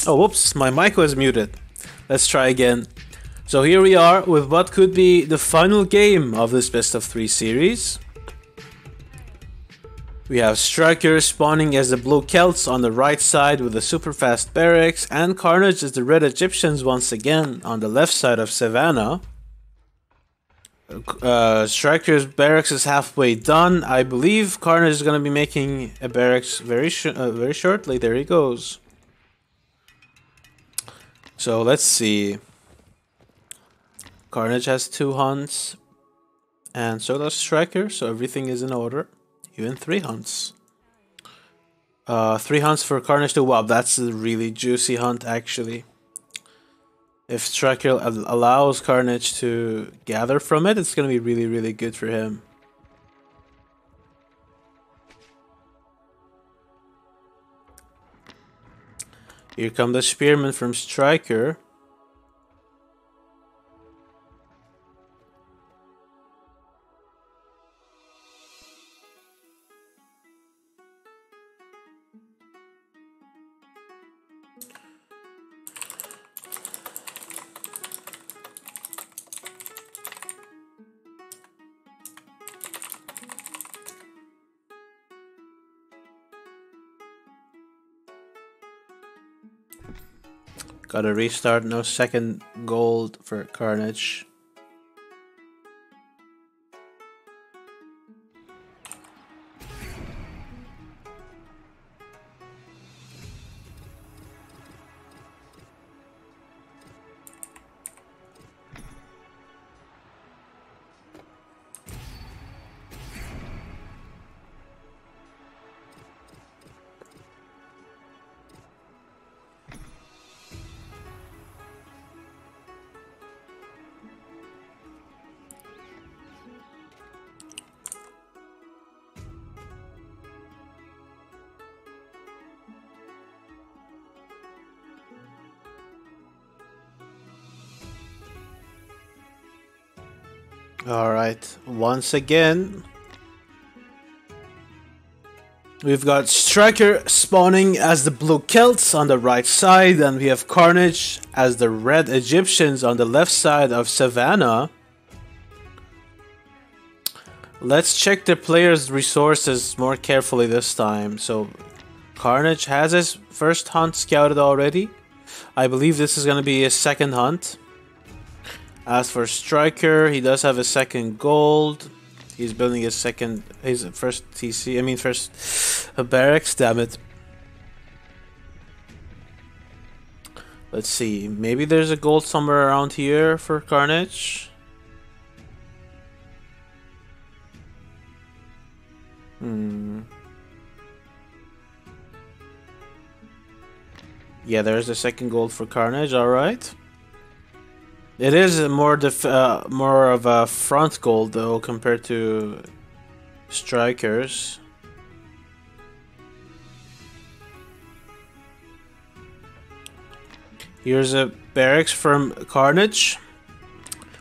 Oh, whoops, my mic was muted. Let's try again. So here we are with what could be the final game of this best of three series. We have Striker spawning as the Blue Celts on the right side with the super fast barracks, and Carnage as the Red Egyptians once again on the left side of Savannah. Uh, Striker's barracks is halfway done. I believe Carnage is going to be making a barracks very sh uh, very shortly. There he goes. So let's see. Carnage has two hunts, and so does Striker. So everything is in order. Even three hunts. Uh, three hunts for Carnage to wow. That's a really juicy hunt actually. If Striker allows Carnage to gather from it, it's going to be really, really good for him. Here come the Spearmen from Striker. Gotta restart, no second gold for Carnage. Once again, we've got Striker spawning as the Blue Celts on the right side, and we have Carnage as the Red Egyptians on the left side of Savannah. Let's check the player's resources more carefully this time. So, Carnage has his first hunt scouted already. I believe this is going to be his second hunt. As for Striker, he does have a second gold. He's building his second, his first TC, I mean first a barracks, damn it. Let's see, maybe there's a gold somewhere around here for Carnage. Hmm. Yeah, there's a second gold for Carnage, alright. It is more def uh, more of a front goal though compared to strikers. Here's a barracks from Carnage,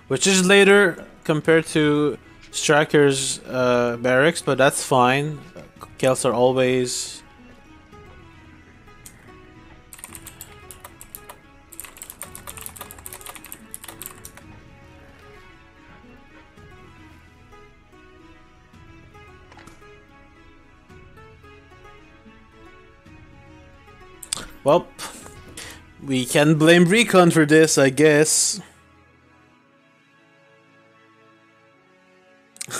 which is later compared to Striker's uh, barracks, but that's fine. Celts are always Well, we can blame Recon for this, I guess.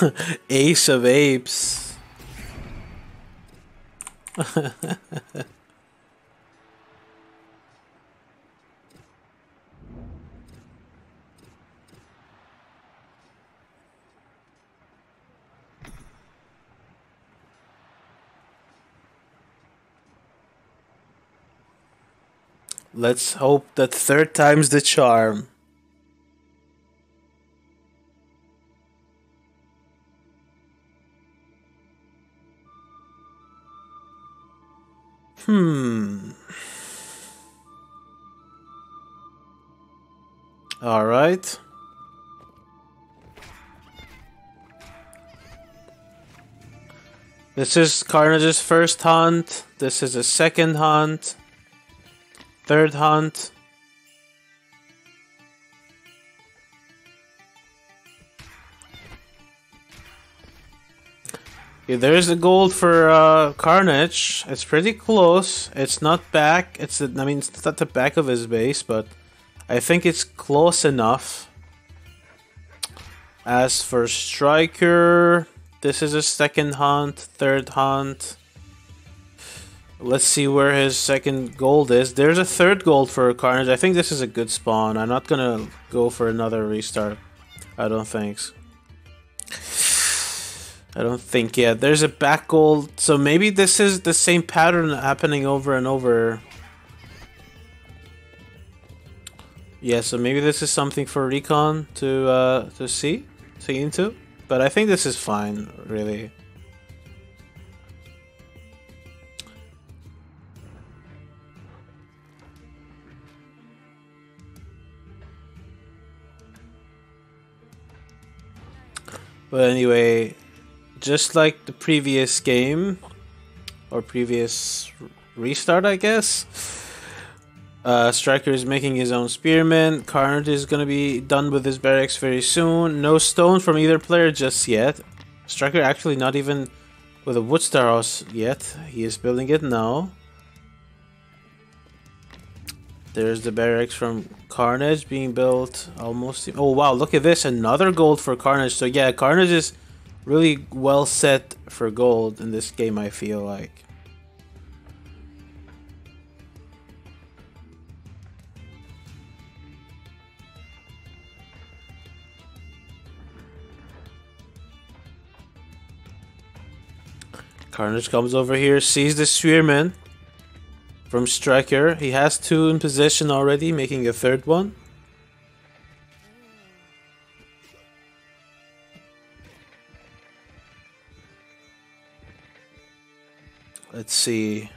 Ace of Apes. Let's hope that third time's the charm. Hmm. All right. This is Carnage's first hunt. This is a second hunt. Third hunt. Yeah, there's the gold for uh, Carnage. It's pretty close. It's not back. It's I mean it's not the back of his base, but I think it's close enough. As for Striker, this is a second hunt, third hunt. Let's see where his second gold is. There's a third gold for Carnage. I think this is a good spawn. I'm not gonna go for another restart. I don't think. I don't think yet. There's a back gold, so maybe this is the same pattern happening over and over. Yeah, so maybe this is something for recon to uh, to see, see into. But I think this is fine, really. But anyway, just like the previous game or previous restart, I guess. Uh, Striker is making his own spearman. Carnage is gonna be done with his barracks very soon. No stone from either player just yet. Striker actually not even with a wood storehouse yet. He is building it now. There's the barracks from Carnage being built almost. Oh wow, look at this. Another gold for Carnage. So yeah, Carnage is really well set for gold in this game, I feel like. Carnage comes over here, sees the Spearman from Striker. He has two in position already, making a third one. Let's see.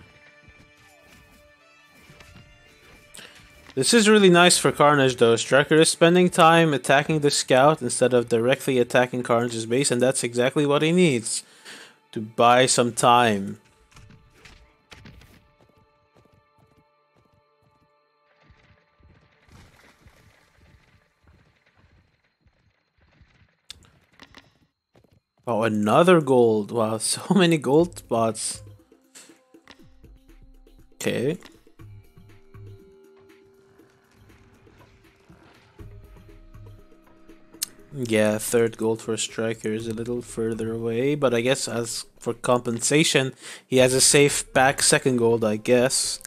This is really nice for Carnage though. Striker is spending time attacking the scout instead of directly attacking Carnage's base and that's exactly what he needs. To buy some time. Oh, another gold. Wow, so many gold spots. Okay. Yeah, third gold for striker is a little further away, but I guess as for compensation, he has a safe back second gold, I guess.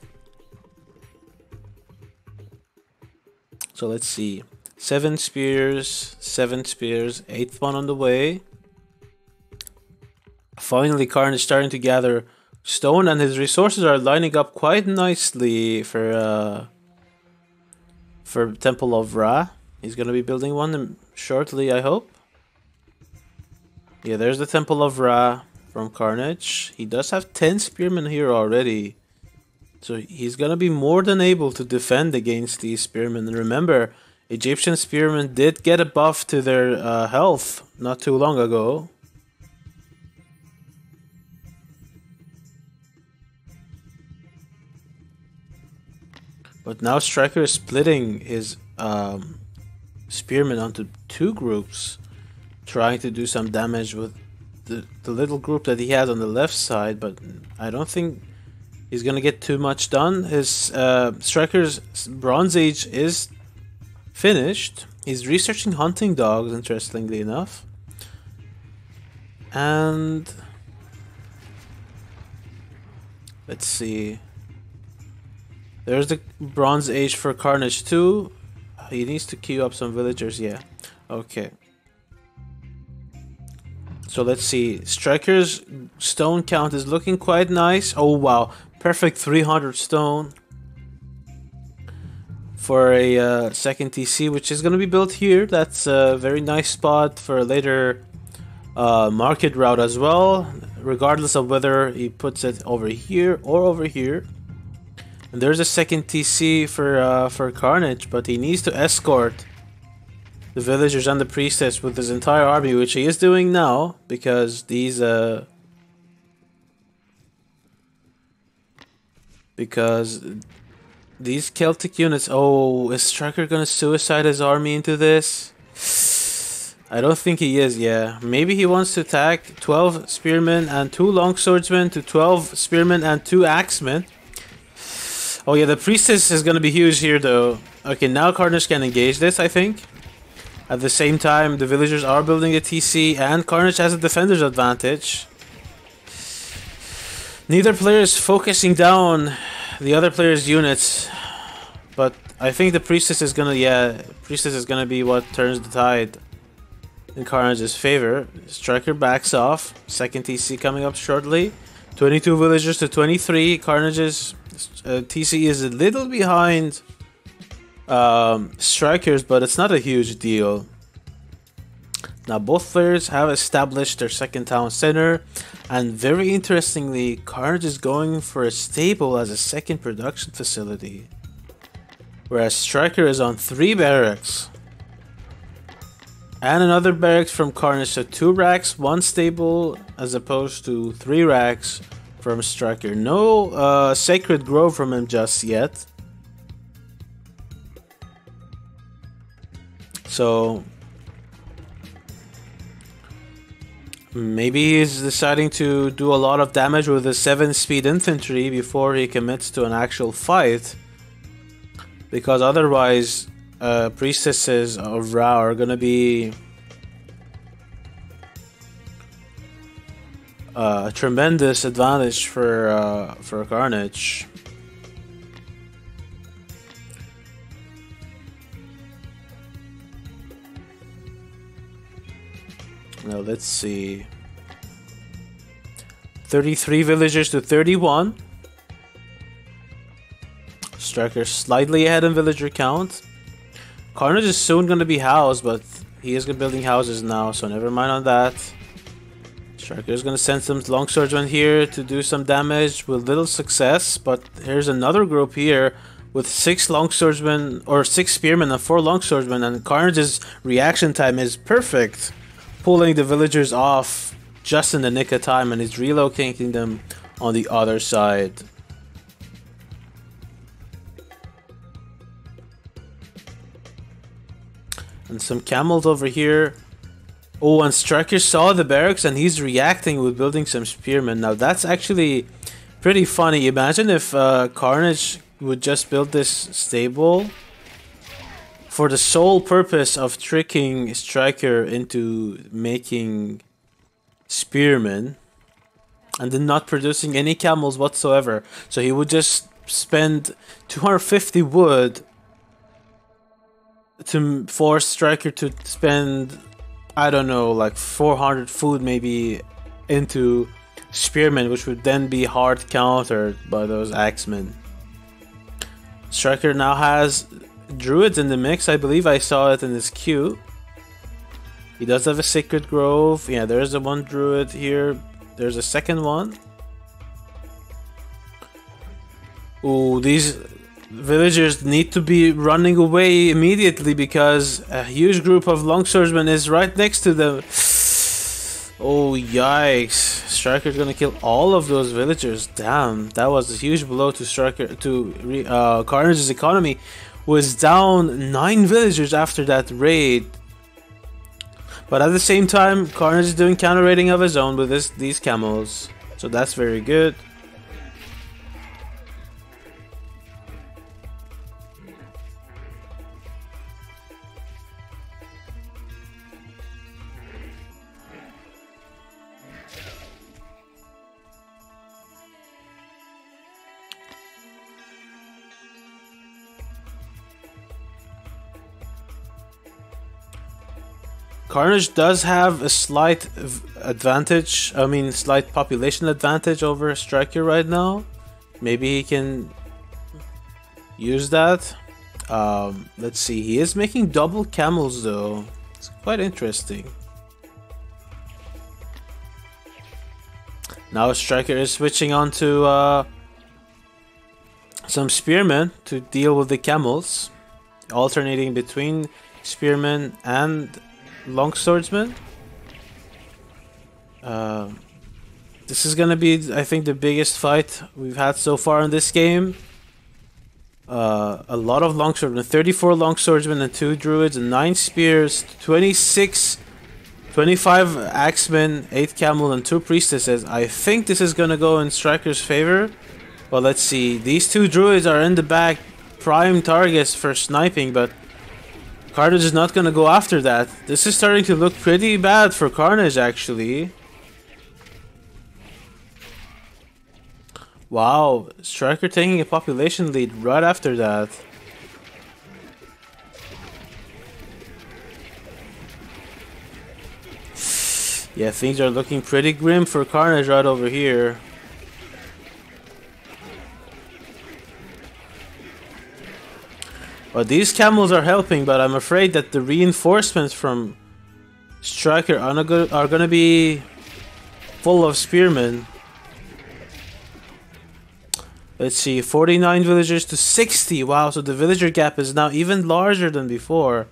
So let's see. Seven spears, seven spears, eighth one on the way. Finally, Karn is starting to gather stone and his resources are lining up quite nicely for uh, for Temple of Ra. He's gonna be building one shortly, I hope. Yeah, there's the Temple of Ra from Carnage. He does have 10 spearmen here already. So he's gonna be more than able to defend against these spearmen. And remember, Egyptian spearmen did get a buff to their uh, health not too long ago. But now Striker is splitting his um, Spearman onto two groups, trying to do some damage with the, the little group that he has on the left side, but I don't think he's gonna get too much done. His uh, Striker's Bronze Age is finished. He's researching hunting dogs, interestingly enough. And let's see. There's the Bronze Age for Carnage 2. He needs to queue up some villagers, yeah. Okay. So let's see. Striker's stone count is looking quite nice. Oh wow, perfect 300 stone for a uh, second TC, which is going to be built here. That's a very nice spot for a later uh, market route as well, regardless of whether he puts it over here or over here. And there's a second TC for uh, for Carnage, but he needs to escort the villagers and the priestess with his entire army, which he is doing now because these uh because these Celtic units. Oh, is Striker gonna suicide his army into this? I don't think he is, yeah. Maybe he wants to attack 12 spearmen and 2 longswordsmen to 12 spearmen and 2 axemen. Oh yeah, the priestess is gonna be huge here though. Okay, now Carnage can engage this, I think. At the same time, the villagers are building a TC and Carnage has a defender's advantage. Neither player is focusing down the other player's units, but I think the priestess is gonna, yeah, priestess is gonna be what turns the tide in Carnage's favor. Striker backs off. Second TC coming up shortly. 22 villagers to 23. Carnage's uh, TC is a little behind um, Strikers, but it's not a huge deal. Now, both players have established their second town center, and very interestingly, Carnage is going for a stable as a second production facility, whereas Striker is on three barracks. And another barracks from Carnage, so two racks, one stable, as opposed to three racks from Striker. No uh, Sacred Grove from him just yet. So maybe he's deciding to do a lot of damage with the 7 speed infantry before he commits to an actual fight. Because otherwise, uh, priestesses of Ra are gonna be a tremendous advantage for uh, for Carnage. Now let's see. 33 villagers to 31. Striker slightly ahead in villager count. Carnage is soon going to be housed, but he is building houses now, so never mind on that. Striker is going to send some longswordsmen here to do some damage with little success, but here's another group here with six longswordsmen, or six spearmen and four longswordsmen, and Carnage's reaction time is perfect pulling the villagers off just in the nick of time and he's relocating them on the other side. And some camels over here. Oh, and Striker saw the barracks and he's reacting with building some spearmen. Now that's actually pretty funny. Imagine if uh, Carnage would just build this stable for the sole purpose of tricking Striker into making spearmen and then not producing any camels whatsoever. So he would just spend 250 wood to force Striker to spend, I don't know, like 400 food maybe into spearmen, which would then be hard countered by those axemen. Striker now has druids in the mix. I believe I saw it in his queue. He does have a Sacred Grove. Yeah, there's a one druid here. There's a second one. Ooh, these villagers need to be running away immediately because a huge group of longswordsmen is right next to them. Oh, yikes. Striker's gonna kill all of those villagers. Damn, that was a huge blow to Striker, to uh, Carnage's economy was down 9 villagers after that raid. But at the same time, Carnage is doing counter raiding of his own with this, these camels. So that's very good. Carnage does have a slight advantage. I mean, slight population advantage over Striker right now. Maybe he can use that. Um, let's see. He is making double camels though. It's quite interesting. Now Striker is switching on to uh, some spearmen to deal with the camels, alternating between spearmen and longswordsman. Uh, this is gonna be, I think, the biggest fight we've had so far in this game. uh, a lot of longswordmen, 34 longswordsmen and 2 druids, and 9 spears, 26, 25 axemen, 8 camel, and 2 priestesses. I think this is gonna go in Striker's favor. Well, let's see. These two druids are in the back, prime targets for sniping, but Carnage is not gonna go after that. This is starting to look pretty bad for Carnage, actually. Wow, Striker taking a population lead right after that. Yeah, things are looking pretty grim for Carnage right over here. But these camels are helping, but I'm afraid that the reinforcements from Striker are, are gonna be full of spearmen. Let's see, 49 villagers to 60. Wow, so the villager gap is now even larger than before.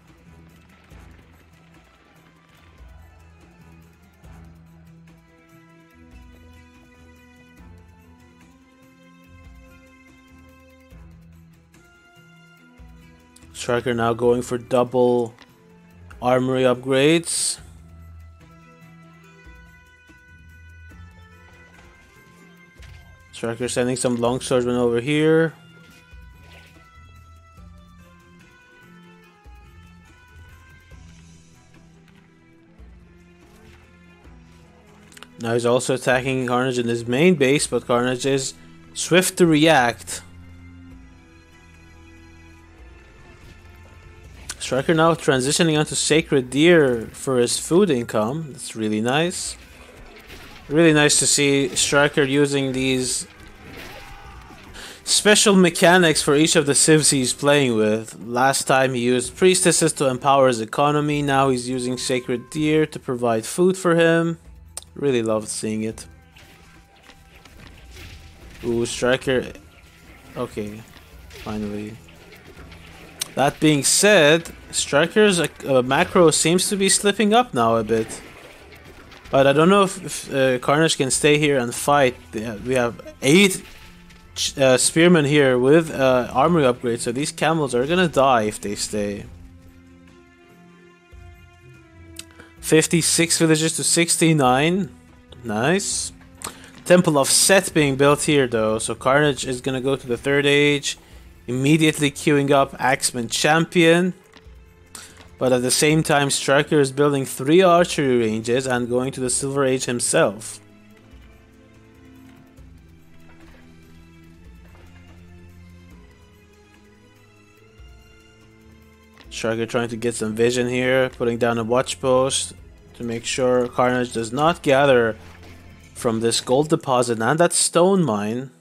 Striker now going for double armory upgrades. Striker sending some longswordmen over here. Now he's also attacking Carnage in his main base, but Carnage is swift to react. Striker now transitioning onto Sacred Deer for his food income. That's really nice. Really nice to see Striker using these special mechanics for each of the civs he's playing with. Last time he used Priestesses to empower his economy, now he's using Sacred Deer to provide food for him. Really loved seeing it. Ooh, Striker... Okay, finally. That being said, Striker's uh, macro seems to be slipping up now a bit. But I don't know if, if uh, Carnage can stay here and fight. We have eight uh, spearmen here with uh, armory upgrades, so these camels are gonna die if they stay. 56 villages to 69. Nice. Temple of Set being built here though, so Carnage is gonna go to the third age. Immediately queuing up Axeman Champion. But at the same time, Striker is building three archery ranges and going to the Silver Age himself. Striker trying to get some vision here, putting down a watch post to make sure Carnage does not gather from this gold deposit and that stone mine.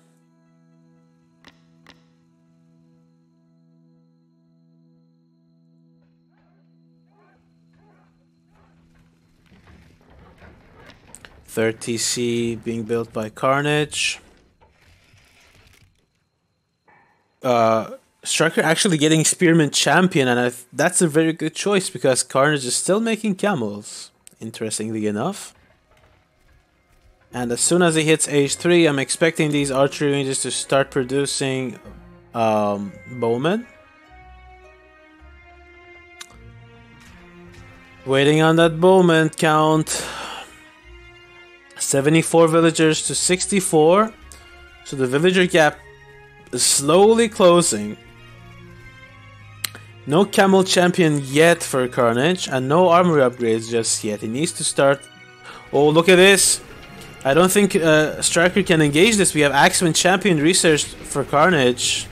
30C being built by Carnage. Uh, Striker actually getting Spearman Champion, and that's a very good choice because Carnage is still making camels, interestingly enough. And as soon as he hits age 3, I'm expecting these archery ranges to start producing um, bowmen. Waiting on that bowman count. 74 villagers to 64. So the villager gap is slowly closing. No camel champion yet for Carnage, and no armor upgrades just yet. He needs to start... Oh, look at this! I don't think uh, Striker can engage this. We have Axeman champion research for Carnage.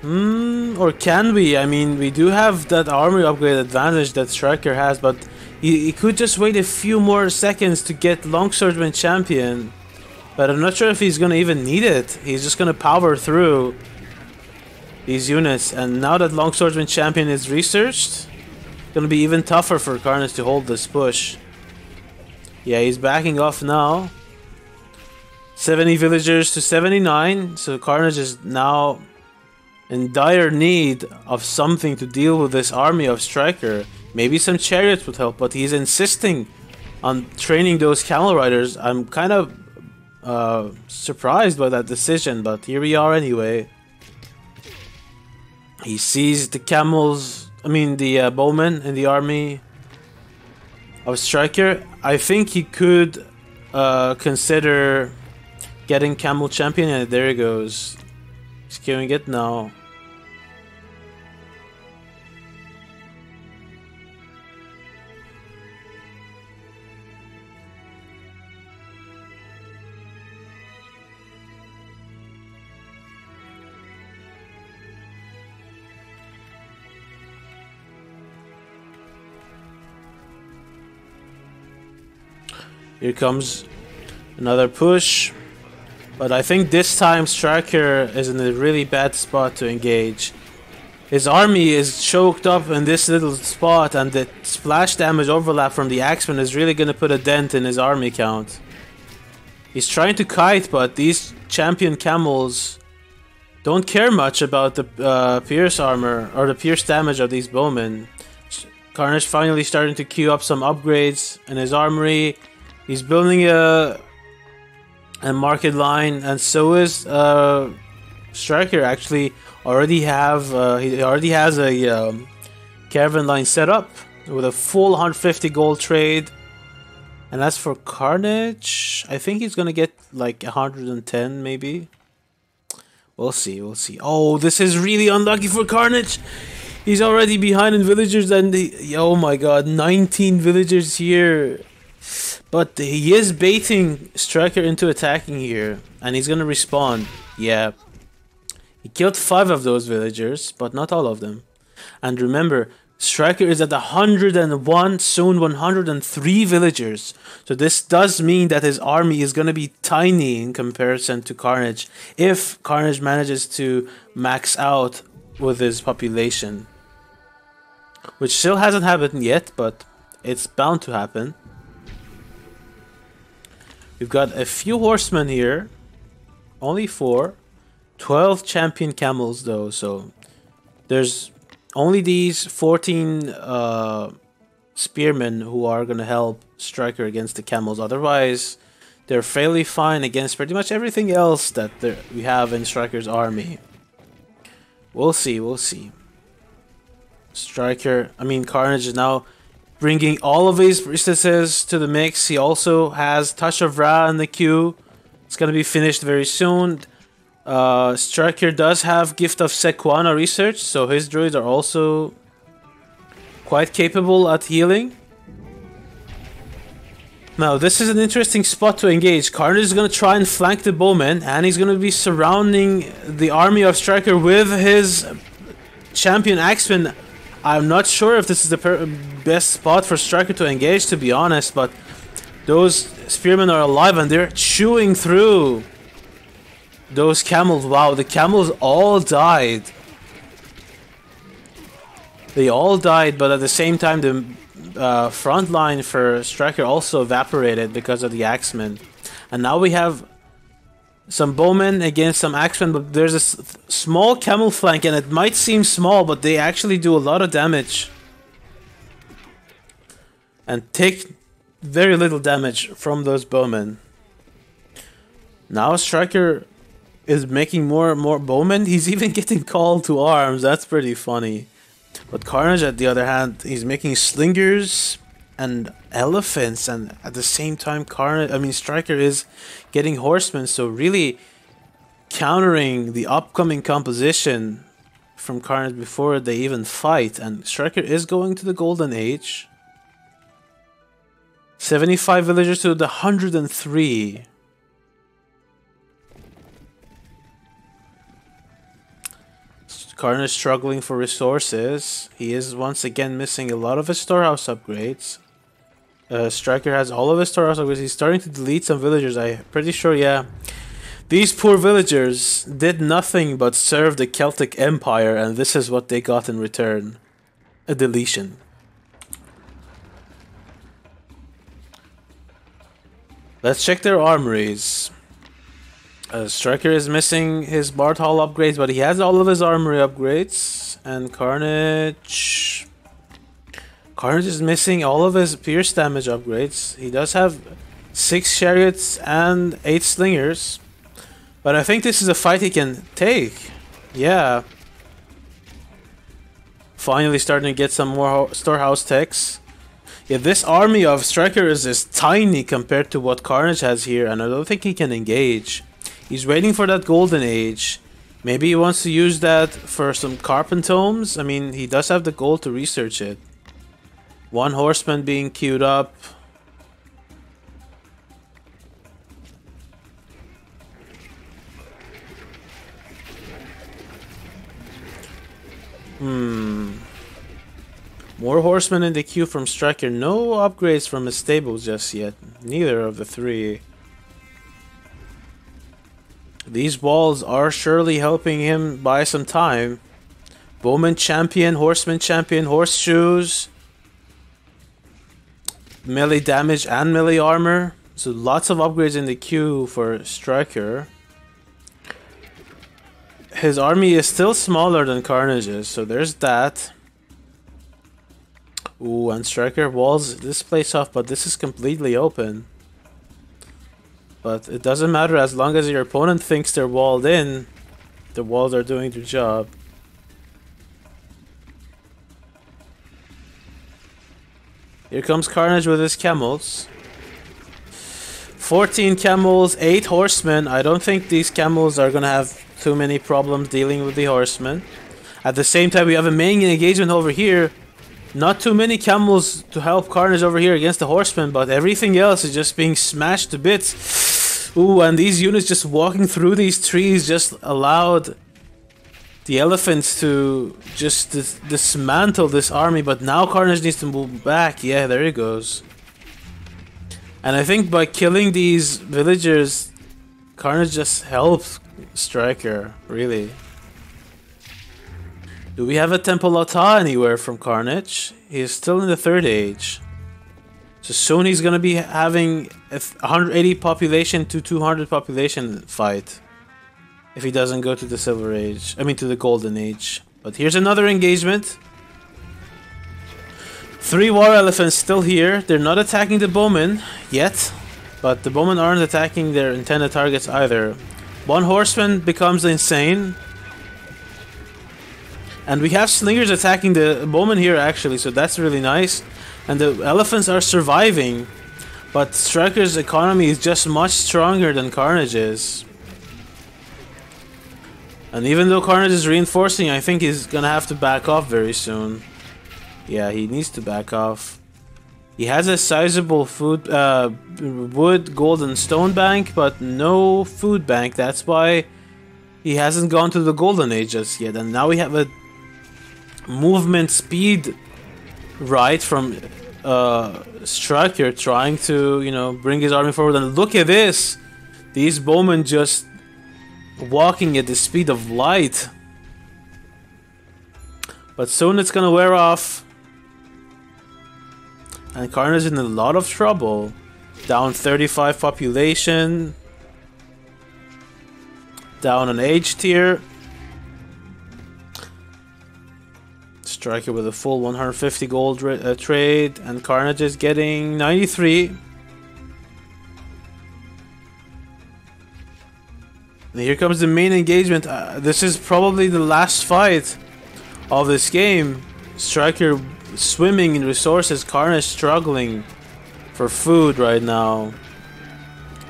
Hmm, or can we? I mean, we do have that armor upgrade advantage that Striker has, but he, could just wait a few more seconds to get Longswordman champion. But I'm not sure if he's gonna even need it. He's just gonna power through these units. And now that Longswordman champion is researched, it's gonna be even tougher for Carnage to hold this push. Yeah, he's backing off now. 70 villagers to 79, so Carnage is now in dire need of something to deal with this army of Striker. Maybe some chariots would help, but he's insisting on training those camel riders. I'm kind of uh, surprised by that decision, but here we are anyway. He sees the camels, I mean the uh, bowmen in the army of Striker. I think he could uh, consider getting camel champion, and there he goes. He's killing it now. Here comes another push. But I think this time Striker is in a really bad spot to engage. His army is choked up in this little spot and the splash damage overlap from the Axeman is really going to put a dent in his army count. He's trying to kite, but these champion camels don't care much about the uh, pierce armor or the pierce damage of these bowmen. Carnage finally starting to queue up some upgrades in his armory. He's building a a market line, and so is uh, Striker. Actually, already have uh, he already has a um, caravan line set up with a full 150 gold trade. And as for Carnage, I think he's gonna get like 110 maybe. We'll see, we'll see. Oh, this is really unlucky for Carnage. He's already behind in villagers and the, oh my god, 19 villagers here. But he is baiting Striker into attacking here, and he's gonna respawn. Yeah. He killed five of those villagers, but not all of them. And remember, Striker is at 101, soon 103 villagers. So this does mean that his army is gonna be tiny in comparison to Carnage, if Carnage manages to max out with his population. Which still hasn't happened yet, but it's bound to happen. We've got a few horsemen here. Only four. 12 champion camels though, so there's only these 14 uh, spearmen who are gonna help Striker against the camels. Otherwise, they're fairly fine against pretty much everything else that we have in Striker's army. We'll see, we'll see. Striker, I mean Carnage is now bringing all of these priestesses to the mix. He also has Touch of Ra in the queue. It's going to be finished very soon. Uh, Striker does have Gift of Sequana research, so his druids are also quite capable at healing. Now, this is an interesting spot to engage. Carnage is going to try and flank the bowman, and he's going to be surrounding the army of Striker with his champion Axeman I'm not sure if this is the best spot for Striker to engage, to be honest, but those spearmen are alive and they're chewing through those camels. Wow, the camels all died. They all died, but at the same time, the uh, front line for Striker also evaporated because of the Axemen. And now we have some bowmen against some axemen, but there's a small camel flank, and it might seem small, but they actually do a lot of damage. And take very little damage from those bowmen. Now Striker is making more and more bowmen. He's even getting called to arms. That's pretty funny. But Carnage, at the other hand, he's making slingers and elephants and at the same time Carnage I mean Striker is getting horsemen so really countering the upcoming composition from Carnage before they even fight and Striker is going to the golden age 75 villagers to the 103 Carnage struggling for resources. He is once again missing a lot of his storehouse upgrades. Uh, Striker has all of his storehouse upgrades. He's starting to delete some villagers. I'm pretty sure, yeah. These poor villagers did nothing but serve the Celtic Empire, and this is what they got in return. A deletion. Let's check their armories. Uh, Striker is missing his Bard Hall upgrades, but he has all of his armory upgrades. And Carnage... Carnage is missing all of his pierce damage upgrades. He does have Six chariots and eight slingers. But I think this is a fight he can take. Yeah. Finally starting to get some more storehouse techs. Yeah, this army of strikers is tiny compared to what Carnage has here, and I don't think he can engage. He's waiting for that golden age. Maybe he wants to use that for some carpentomes. I mean, he does have the gold to research it. One horseman being queued up. Hmm. More horsemen in the queue from Striker. No upgrades from his stable just yet. Neither of the three. These walls are surely helping him buy some time. Bowman champion, horseman champion, horseshoes. Melee damage and melee armor. So lots of upgrades in the queue for Striker his army is still smaller than Carnage's, so there's that. Ooh, and Striker walls this place off, but this is completely open. But it doesn't matter as long as your opponent thinks they're walled in, the walls are doing their job. Here comes Carnage with his camels. 14 camels, 8 horsemen. I don't think these camels are gonna have too many problems dealing with the horsemen. At the same time, we have a main engagement over here. Not too many camels to help Carnage over here against the horsemen, but everything else is just being smashed to bits. Ooh, and these units just walking through these trees just allowed the elephants to just dis dismantle this army, but now Carnage needs to move back. Yeah, there he goes. And I think by killing these villagers, Carnage just helps Striker, really. Do we have a Temple Ata anywhere from Carnage? He is still in the third age. So soon he's gonna be having a 180 population to 200 population fight. If he doesn't go to the Silver Age. I mean to the Golden Age. But here's another engagement. Three War Elephants still here. They're not attacking the Bowmen yet. But the Bowmen aren't attacking their intended targets either. One horseman becomes insane. And we have slingers attacking the Bowmen here actually, so that's really nice. And the elephants are surviving. But Striker's economy is just much stronger than Carnage's. And even though Carnage is reinforcing, I think he's gonna have to back off very soon. Yeah, he needs to back off. He has a sizable food, uh, wood, gold, and stone bank, but no food bank. That's why he hasn't gone to the golden age just yet. And now we have a movement speed right from uh, Striker trying to, you know, bring his army forward. And look at this! These bowmen just walking at the speed of light. But soon it's gonna wear off. And Carnage is in a lot of trouble. Down 35 population. Down an age tier. Striker with a full 150 gold uh, trade. And Carnage is getting 93. And here comes the main engagement. Uh, this is probably the last fight of this game. Striker swimming in resources. Carnage struggling for food right now.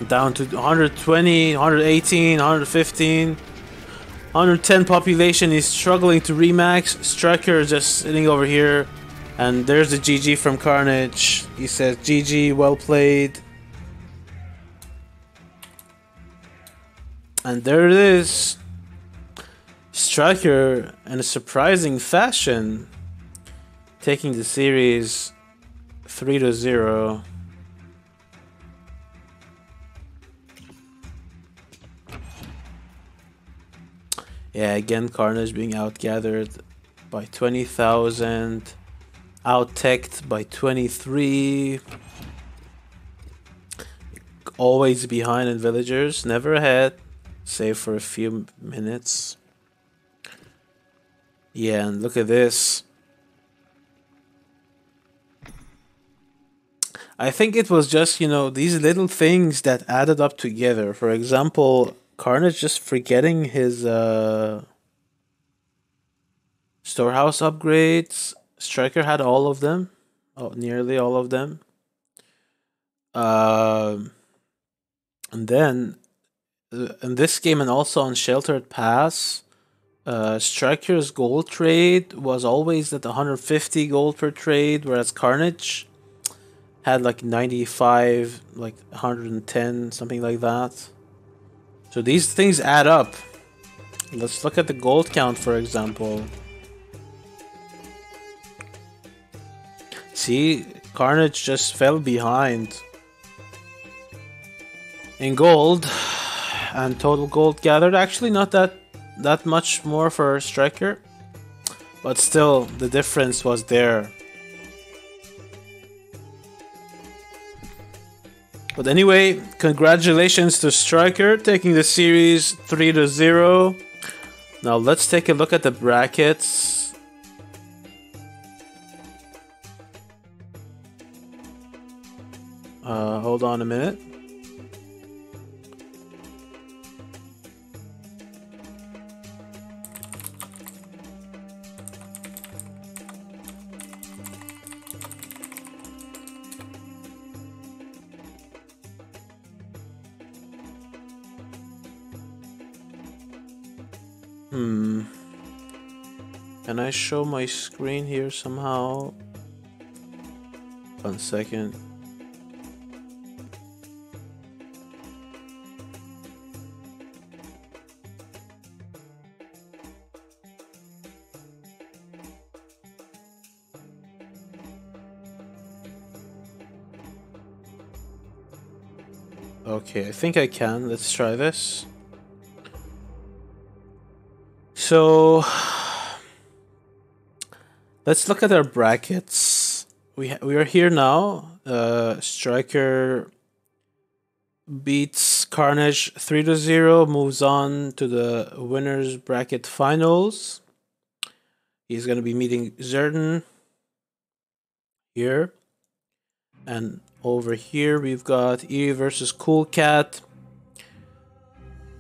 Down to 120, 118, 115. 110 population is struggling to remax. Striker is just sitting over here. And there's the GG from Carnage. He says, GG, well played. And there it is. Striker, in a surprising fashion, taking the series 3 to 0. Yeah, again, Carnage being outgathered by 20,000, out-teched by 23. Always behind in villagers, never ahead, save for a few minutes. Yeah, and look at this. I think it was just, you know, these little things that added up together. For example, Carnage just forgetting his uh, storehouse upgrades. Striker had all of them, oh, nearly all of them. Um, and then uh, in this game and also on Sheltered Pass, uh, Striker's gold trade was always at 150 gold per trade, whereas Carnage had like 95, like 110, something like that. So these things add up. Let's look at the gold count, for example. See, Carnage just fell behind in gold and total gold gathered. Actually, not that that much more for Striker, but still, the difference was there. But anyway, congratulations to Striker taking the series 3 to 0. Now let's take a look at the brackets. Uh, hold on a minute. Show my screen here somehow? One second. Okay, I think I can. Let's try this. So let's look at our brackets. We we are here now. Uh, Striker beats Carnage three to zero. Moves on to the winners bracket finals. He's gonna be meeting Zerden here, and over here we've got Eerie versus Cool Cat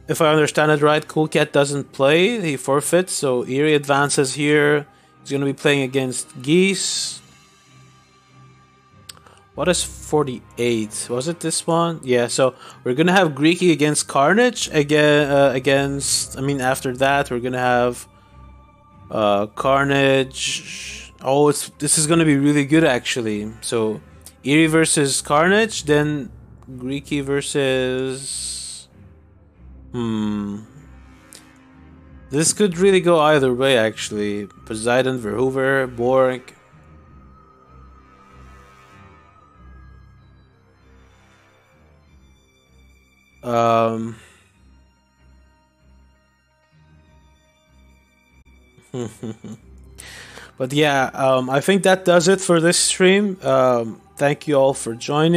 if I understand it right, Cool Cat doesn't play. He forfeits, so Eerie advances here. He's going to be playing against Geese. What is 48? Was it this one? Yeah, so we're going to have Greeky against Carnage. Again, uh, against, I mean, after that, we're going to have uh, Carnage. Oh, it's this is going to be really good, actually. So Eerie versus Carnage, then Greeky versus Hmm. This could really go either way, actually. Poseidon, Verhoover, Borg. Um. but yeah, um, I think that does it for this stream. Um, thank you all for joining.